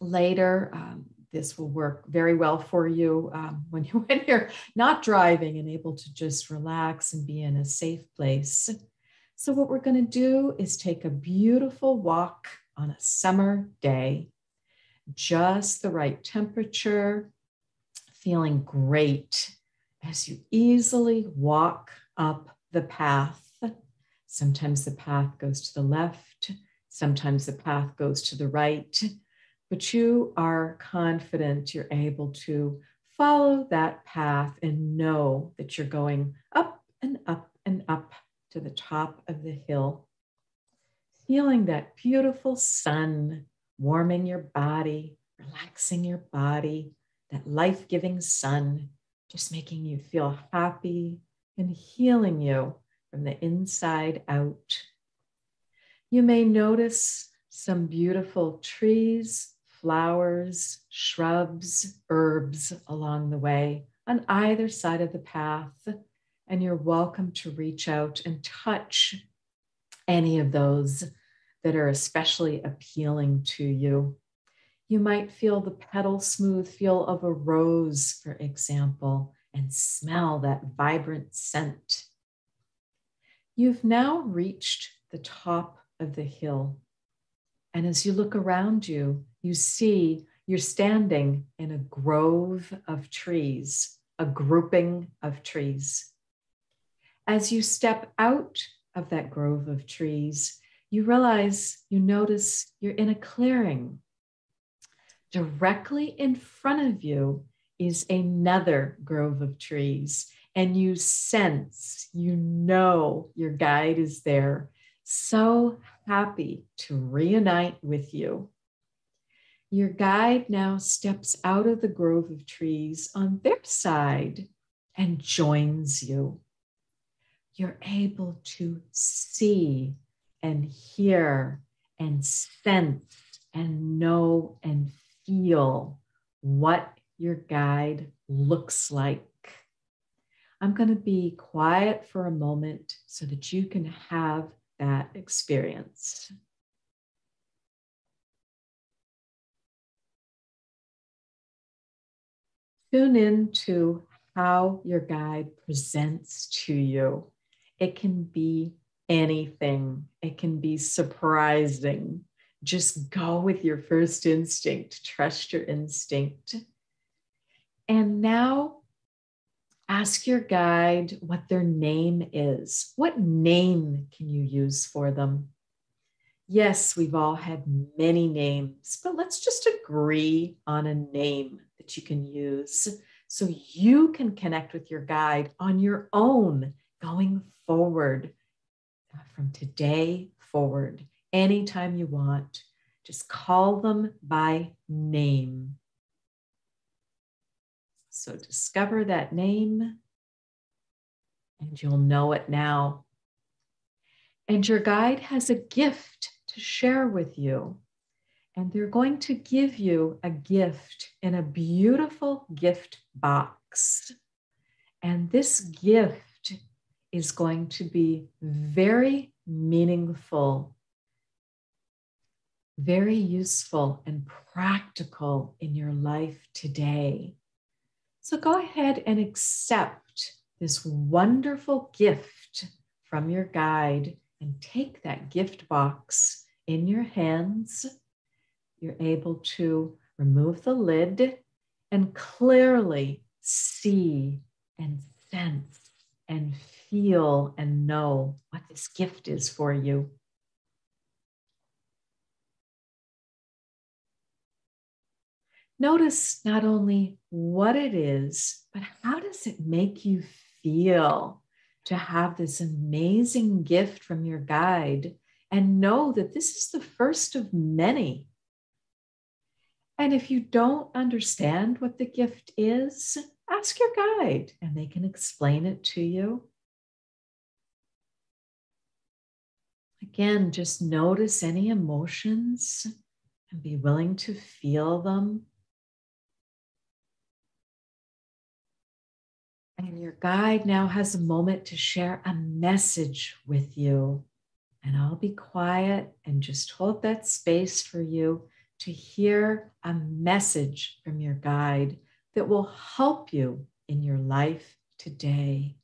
B: later um, this will work very well for you um, when, you, when you're not driving and able to just relax and be in a safe place so, what we're going to do is take a beautiful walk on a summer day, just the right temperature, feeling great. As you easily walk up the path. Sometimes the path goes to the left, sometimes the path goes to the right, but you are confident you're able to follow that path and know that you're going up and up and up to the top of the hill. Feeling that beautiful sun warming your body, relaxing your body, that life giving sun, just making you feel happy and healing you from the inside out. You may notice some beautiful trees, flowers, shrubs, herbs along the way on either side of the path. And you're welcome to reach out and touch any of those that are especially appealing to you. You might feel the petal smooth feel of a rose, for example, and smell that vibrant scent. You've now reached the top of the hill. And as you look around you, you see you're standing in a grove of trees, a grouping of trees. As you step out of that grove of trees, you realize, you notice you're in a clearing. Directly in front of you is another grove of trees, and you sense, you know your guide is there. So happy to reunite with you. Your guide now steps out of the grove of trees on their side and joins you. You're able to see and hear and sense and know and feel what your guide looks like. I'm going to be quiet for a moment so that you can have that experience. Tune in to how your guide presents to you. It can be anything, it can be surprising. Just go with your first instinct, trust your instinct. And now ask your guide what their name is. What name can you use for them? Yes, we've all had many names, but let's just agree on a name that you can use so you can connect with your guide on your own going forward uh, from today forward, anytime you want. Just call them by name. So discover that name and you'll know it now. And your guide has a gift to share with you. And they're going to give you a gift in a beautiful gift box. And this gift is going to be very meaningful, very useful, and practical in your life today. So go ahead and accept this wonderful gift from your guide and take that gift box in your hands you're able to remove the lid and clearly see and sense and feel and know what this gift is for you. Notice not only what it is, but how does it make you feel to have this amazing gift from your guide and know that this is the first of many and if you don't understand what the gift is, ask your guide and they can explain it to you. Again, just notice any emotions and be willing to feel them. And your guide now has a moment to share a message with you. And I'll be quiet and just hold that space for you to hear a message from your guide that will help you in your life today.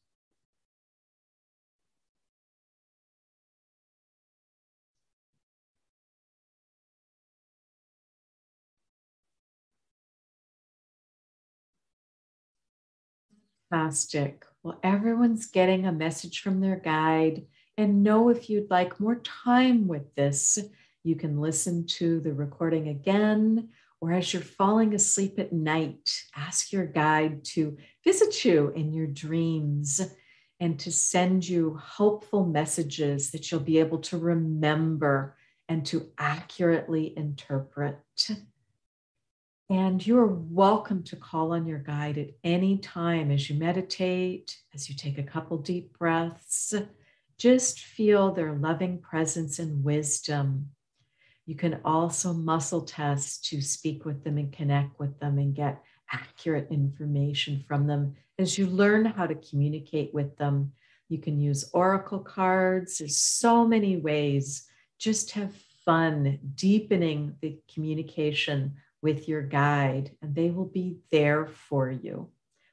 B: Well, everyone's getting a message from their guide. And know if you'd like more time with this, you can listen to the recording again, or as you're falling asleep at night, ask your guide to visit you in your dreams and to send you hopeful messages that you'll be able to remember and to accurately interpret. And you are welcome to call on your guide at any time as you meditate, as you take a couple deep breaths. Just feel their loving presence and wisdom. You can also muscle test to speak with them and connect with them and get accurate information from them as you learn how to communicate with them. You can use oracle cards. There's so many ways. Just have fun deepening the communication with your guide, and they will be there for you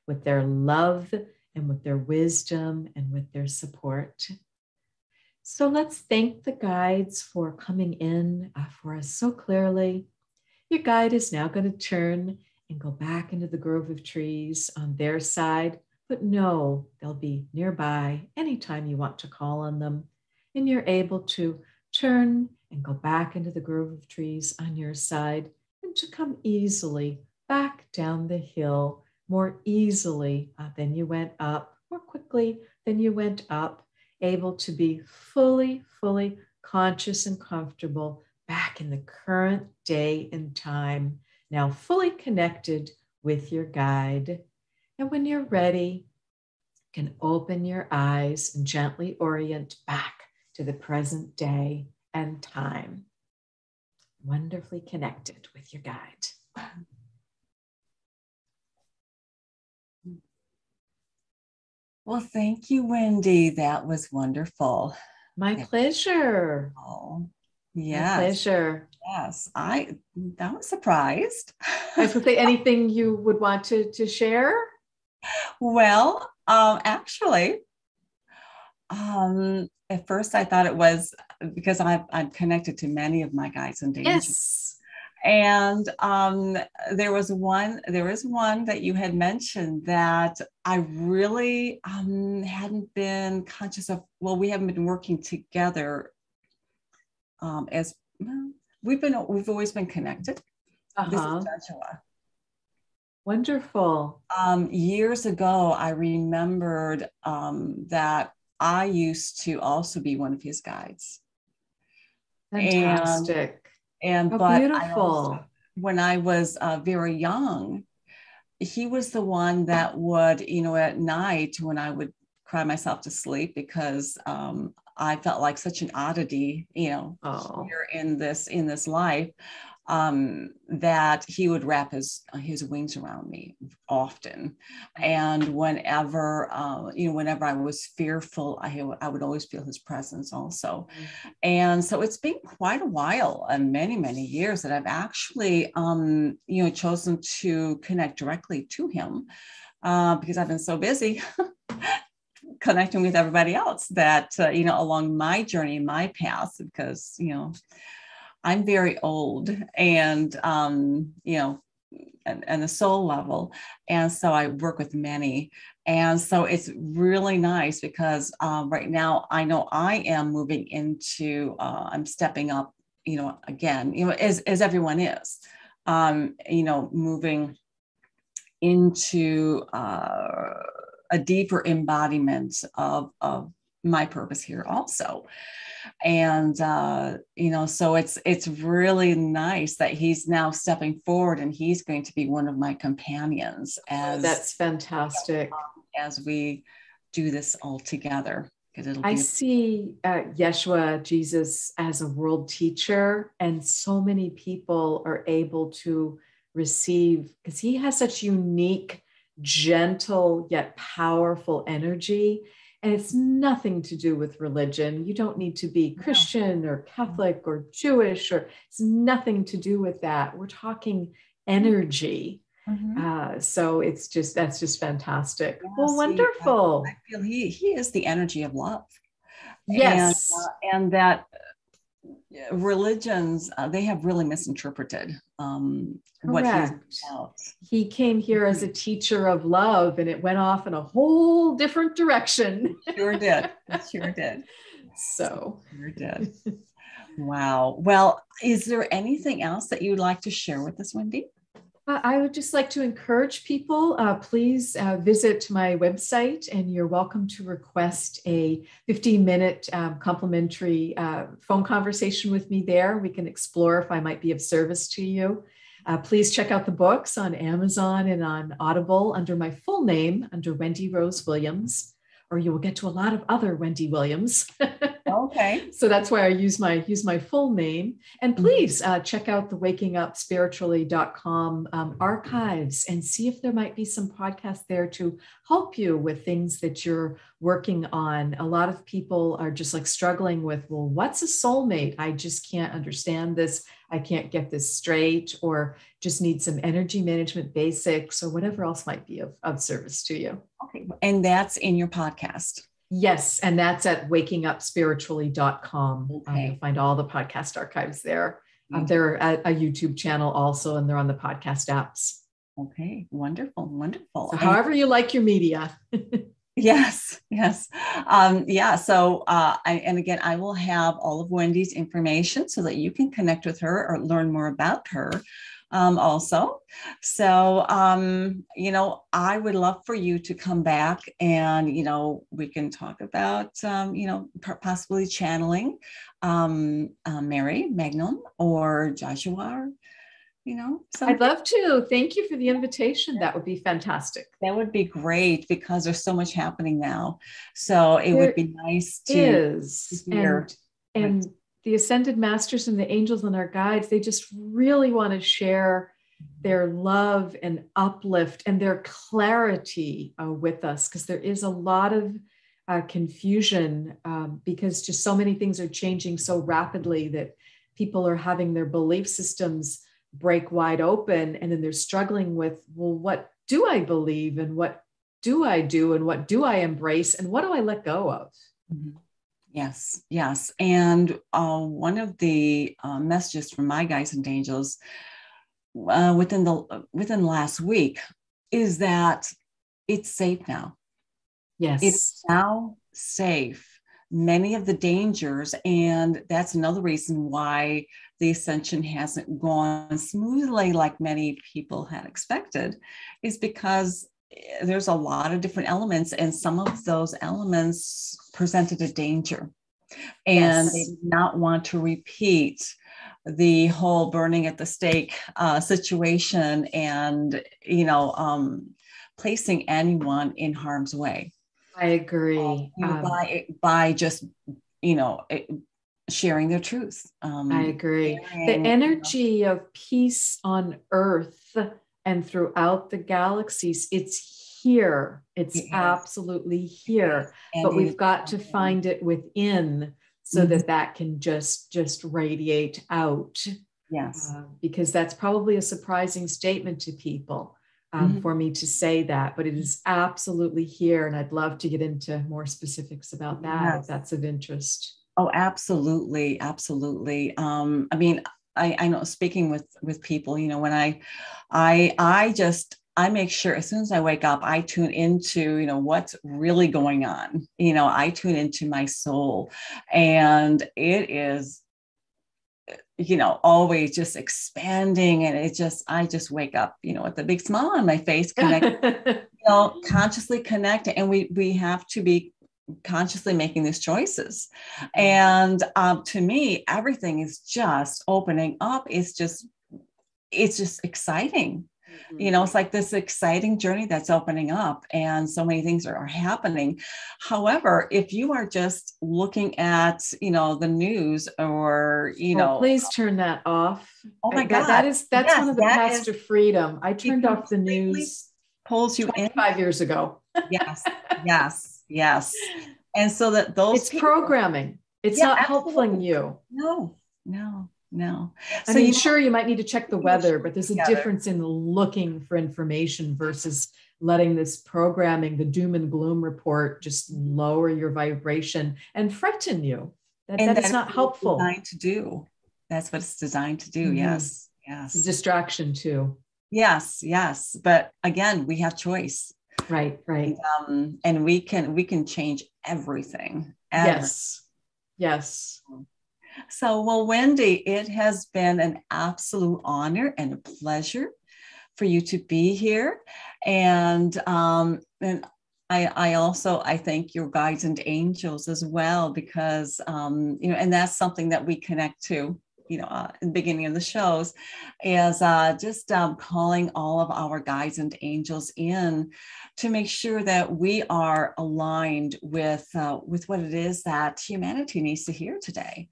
B: with their love and with their wisdom and with their support. So let's thank the guides for coming in uh, for us so clearly. Your guide is now going to turn and go back into the grove of trees on their side, but know they'll be nearby anytime you want to call on them. And you're able to turn and go back into the grove of trees on your side to come easily back down the hill more easily uh, than you went up, more quickly than you went up, able to be fully, fully conscious and comfortable back in the current day and time, now fully connected with your guide. And when you're ready, you can open your eyes and gently orient back to the present day and time wonderfully connected with your guide.
A: Well, thank you, Wendy. That was wonderful.
B: My pleasure.
A: Oh, yes.
B: My pleasure.
A: Yes, I I was surprised.
B: I was say anything you would want to to share.
A: Well, um, actually, um, at first I thought it was because i am connected to many of my guides and angels.
B: Yes.
A: And um, there was one, there was one that you had mentioned that I really um, hadn't been conscious of. Well, we haven't been working together um, as well, we've been, we've always been connected. Uh-huh. This is uh-huh. Joshua.
B: Wonderful.
A: Um, years ago, I remembered um, that I used to also be one of his guides.
B: Fantastic.
A: And, and but beautiful. I also, when I was uh, very young, he was the one that would, you know, at night when I would cry myself to sleep because um, I felt like such an oddity, you know, oh. here in this in this life um, that he would wrap his his wings around me often, and whenever uh, you know whenever I was fearful, I I would always feel his presence also, and so it's been quite a while and many many years that I've actually um, you know chosen to connect directly to him uh, because I've been so busy. connecting with everybody else that uh, you know along my journey my path because you know I'm very old and, um, you know, and, and the soul level. And so I work with many. And so it's really nice because um, right now I know I am moving into, uh, I'm stepping up, you know, again, you know, as, as everyone is, um, you know, moving into uh, a deeper embodiment of, of my purpose here also and uh, you know so it's it's really nice that he's now stepping forward and he's going to be one of my companions
B: oh, as that's fantastic
A: as we do this all together Because
B: I see uh, Yeshua, Jesus, as a world teacher, and so many people are able to receive because he has such unique, gentle, yet powerful energy. And it's nothing to do with religion. You don't need to be Christian or Catholic or Jewish, or it's nothing to do with that. We're talking energy. Mm-hmm. Uh, so it's just that's just fantastic. Yeah, well, see, wonderful.
A: I, I, feel he he is the energy of love.
B: Yes,
A: and, uh, and that religions uh, they have really misinterpreted um, what he's
B: about. He came here as a mm-hmm. teacher of love, and it went off in a whole different direction.
A: Sure did. sure did.
B: So
A: sure did. Wow. Well, is there anything else that you'd like to share with us, Wendy?
B: Uh, I would just like to encourage people, uh, please uh, visit my website and you're welcome to request a 15 minute um, complimentary uh, phone conversation with me there. We can explore if I might be of service to you. Uh, please check out the books on Amazon and on Audible under my full name, under Wendy Rose Williams, or you will get to a lot of other Wendy Williams.
A: Okay.
B: so that's why I use my use my full name. And mm-hmm. please uh, check out the waking wakingupspiritually.com um, archives and see if there might be some podcasts there to help you with things that you're working on. A lot of people are just like struggling with, well, what's a soulmate? I just can't understand this. I can't get this straight, or just need some energy management basics, or whatever else might be of, of service to you.
A: Okay. And that's in your podcast.
B: Yes, and that's at wakingupspiritually.com. Um, okay. Um, you'll find all the podcast archives there. Um, they're at a YouTube channel also, and they're on the podcast apps.
A: Okay, wonderful, wonderful.
B: So however you like your media.
A: yes, yes. Um, yeah, so, uh, I, and again, I will have all of Wendy's information so that you can connect with her or learn more about her um, also. So, um, you know, I would love for you to come back and, you know, we can talk about, um, you know, possibly channeling um, uh, Mary Magdalene or Joshua. you know,
B: something. I'd love to. Thank you for the invitation. That would be fantastic.
A: That would be great because there's so much happening now. So it there would be nice to,
B: is. hear. And, and the ascended masters and the angels and our guides, they just really want to share their love and uplift and their clarity uh, with us because there is a lot of uh, confusion um, because just so many things are changing so rapidly that people are having their belief systems break wide open and then they're struggling with well what do i believe and what do i do and what do i embrace and what do i let go of mm-hmm.
A: Yes, yes. And uh, one of the uh, messages from my guides and angels uh, within the within last week is that it's safe now.
B: Yes,
A: it's now safe. Many of the dangers, and that's another reason why the ascension hasn't gone smoothly like many people had expected, is because there's a lot of different elements, and some of those elements presented a danger. And yes. they did not want to repeat the whole burning at the stake uh, situation and, you know, um, placing anyone in harm's way.
B: I agree.
A: Um, um, by, by just, you know, sharing their truth.
B: Um, I agree. the energy you know, of peace on earth and throughout the galaxies, it's here. It's it absolutely here. But we've got to find it within so mm-hmm. that that can just just radiate out.
A: Yes.
B: Uh, because that's probably a surprising statement to people. Um, mm-hmm. for me to say that, but it is absolutely here. And I'd love to get into more specifics about that yes. if that's of interest.
A: Oh, absolutely. Absolutely. Um, I mean, I, I know speaking with with people, you know, when I I I just I make sure as soon as I wake up, I tune into, you know, what's really going on. You know, I tune into my soul and it is, you know, always just expanding. And it just, I just wake up, you know, with a big smile on my face, connect, you know, consciously connect. And we, we have to be consciously making these choices. And um, to me, everything is just opening up. It's just, it's just exciting. You know it's like this exciting journey that's opening up and so many things are, are happening. However if you are just looking at you know the news or you know
B: please turn that off.
A: Oh my god
B: that is that's yes, one of the paths to freedom. I turned off the news
A: pulls you in.
B: five years ago.
A: Yes yes yes and so that those
B: it's people, programming it's yeah, not absolutely. helping you
A: no no no.
B: So I mean, you, sure, you might need to check the weather, but there's a together. difference in looking for information versus letting this programming, the doom and gloom report, just lower your vibration and frighten you. That, that is not helpful.
A: Designed to do. That's what it's designed to do. Mm-hmm. Yes. Yes.
B: distraction too.
A: Yes. Yes. But again, we have choice.
B: Right. Right.
A: And, um, and we can we can change everything.
B: Yes. Yes.
A: So, well, Wendy, it has been an absolute honor and a pleasure for you to be here. And um, and I, I also I thank your guides and angels as well because um, you know, and that's something that we connect to you know, uh, the beginning of the shows, is uh, just um, calling all of our guides and angels in to make sure that we are aligned with uh, with what it is that humanity needs to hear today.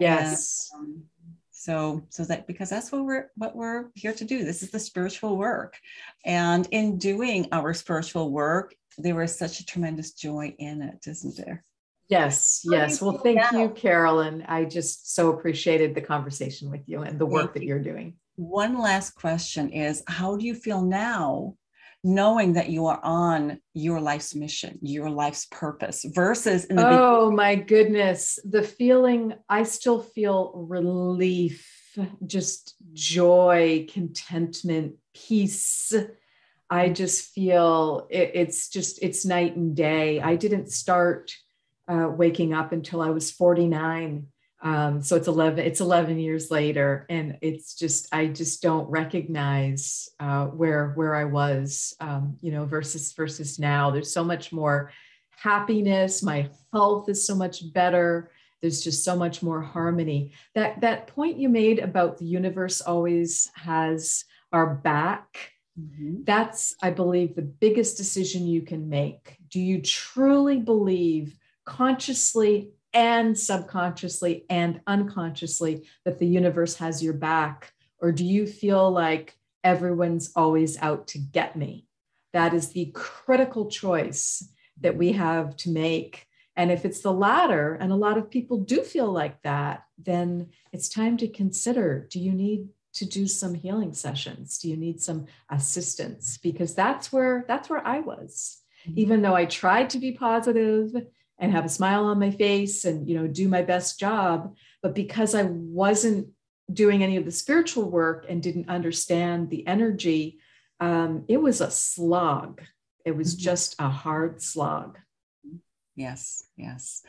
B: Yes.
A: And, um, so so that because that's what we're what we're here to do this is the spiritual work and in doing our spiritual work there is such a tremendous joy in it isn't there
B: Yes, yes. Well, thank you, Carolyn. I just so appreciated the conversation with you and the work that you're doing.
A: One last question is How do you feel now, knowing that you are on your life's mission, your life's purpose, versus in the
B: Oh, my goodness. The feeling, I still feel relief, just joy, contentment, peace. I just feel it, it's just, it's night and day. I didn't start uh, waking up until I was 49. Um, so it's 11, it's 11 years later. And it's just, I just don't recognize uh, where, where I was, um, you know, versus, versus now. There's so much more happiness. My health is so much better. There's just so much more harmony. That, that point you made about the universe always has our back. Mm-hmm. That's, I believe, the biggest decision you can make. Do you truly believe consciously and subconsciously and unconsciously that the universe has your back? Or do you feel like everyone's always out to get me? That is the critical choice that we have to make. And if it's the latter, and a lot of people do feel like that, then it's time to consider do you need to do some healing sessions? Do you need some assistance? Because that's where that's where I was. Mm-hmm. Even though I tried to be positive and have a smile on my face and you know do my best job but because i wasn't doing any of the spiritual work and didn't understand the energy um, it was a slog it was mm-hmm. just a hard slog
A: Yes, yes.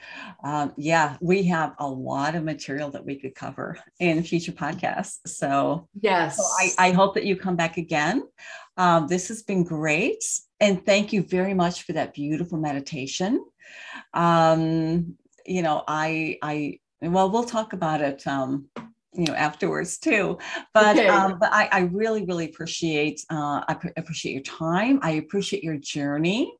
A: Um, yeah, we have a lot of material that we could cover in future podcasts. So,
B: yes, so
A: I, I, hope that you come back again. Um, this has been great. And thank you very much for that beautiful meditation. Um, you know, I, I, well, we'll talk about it um, you know afterwards too. But okay. um, but I, I really really appreciate uh, I appreciate your time. I appreciate your journey.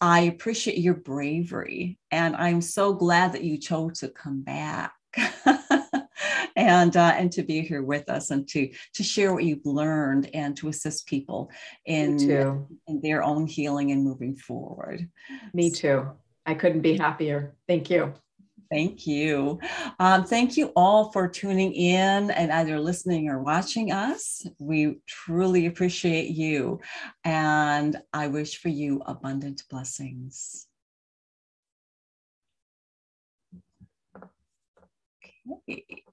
A: I appreciate your bravery. And I'm so glad that you chose to come back and uh, and to be here with us and to to share what you've learned and to assist people in in their own healing and moving forward.
B: Me too I couldn't be happier thank you
A: Thank you. Um, thank you all for tuning in and either listening or watching us. We truly appreciate you. And I wish for you abundant blessings. Okay.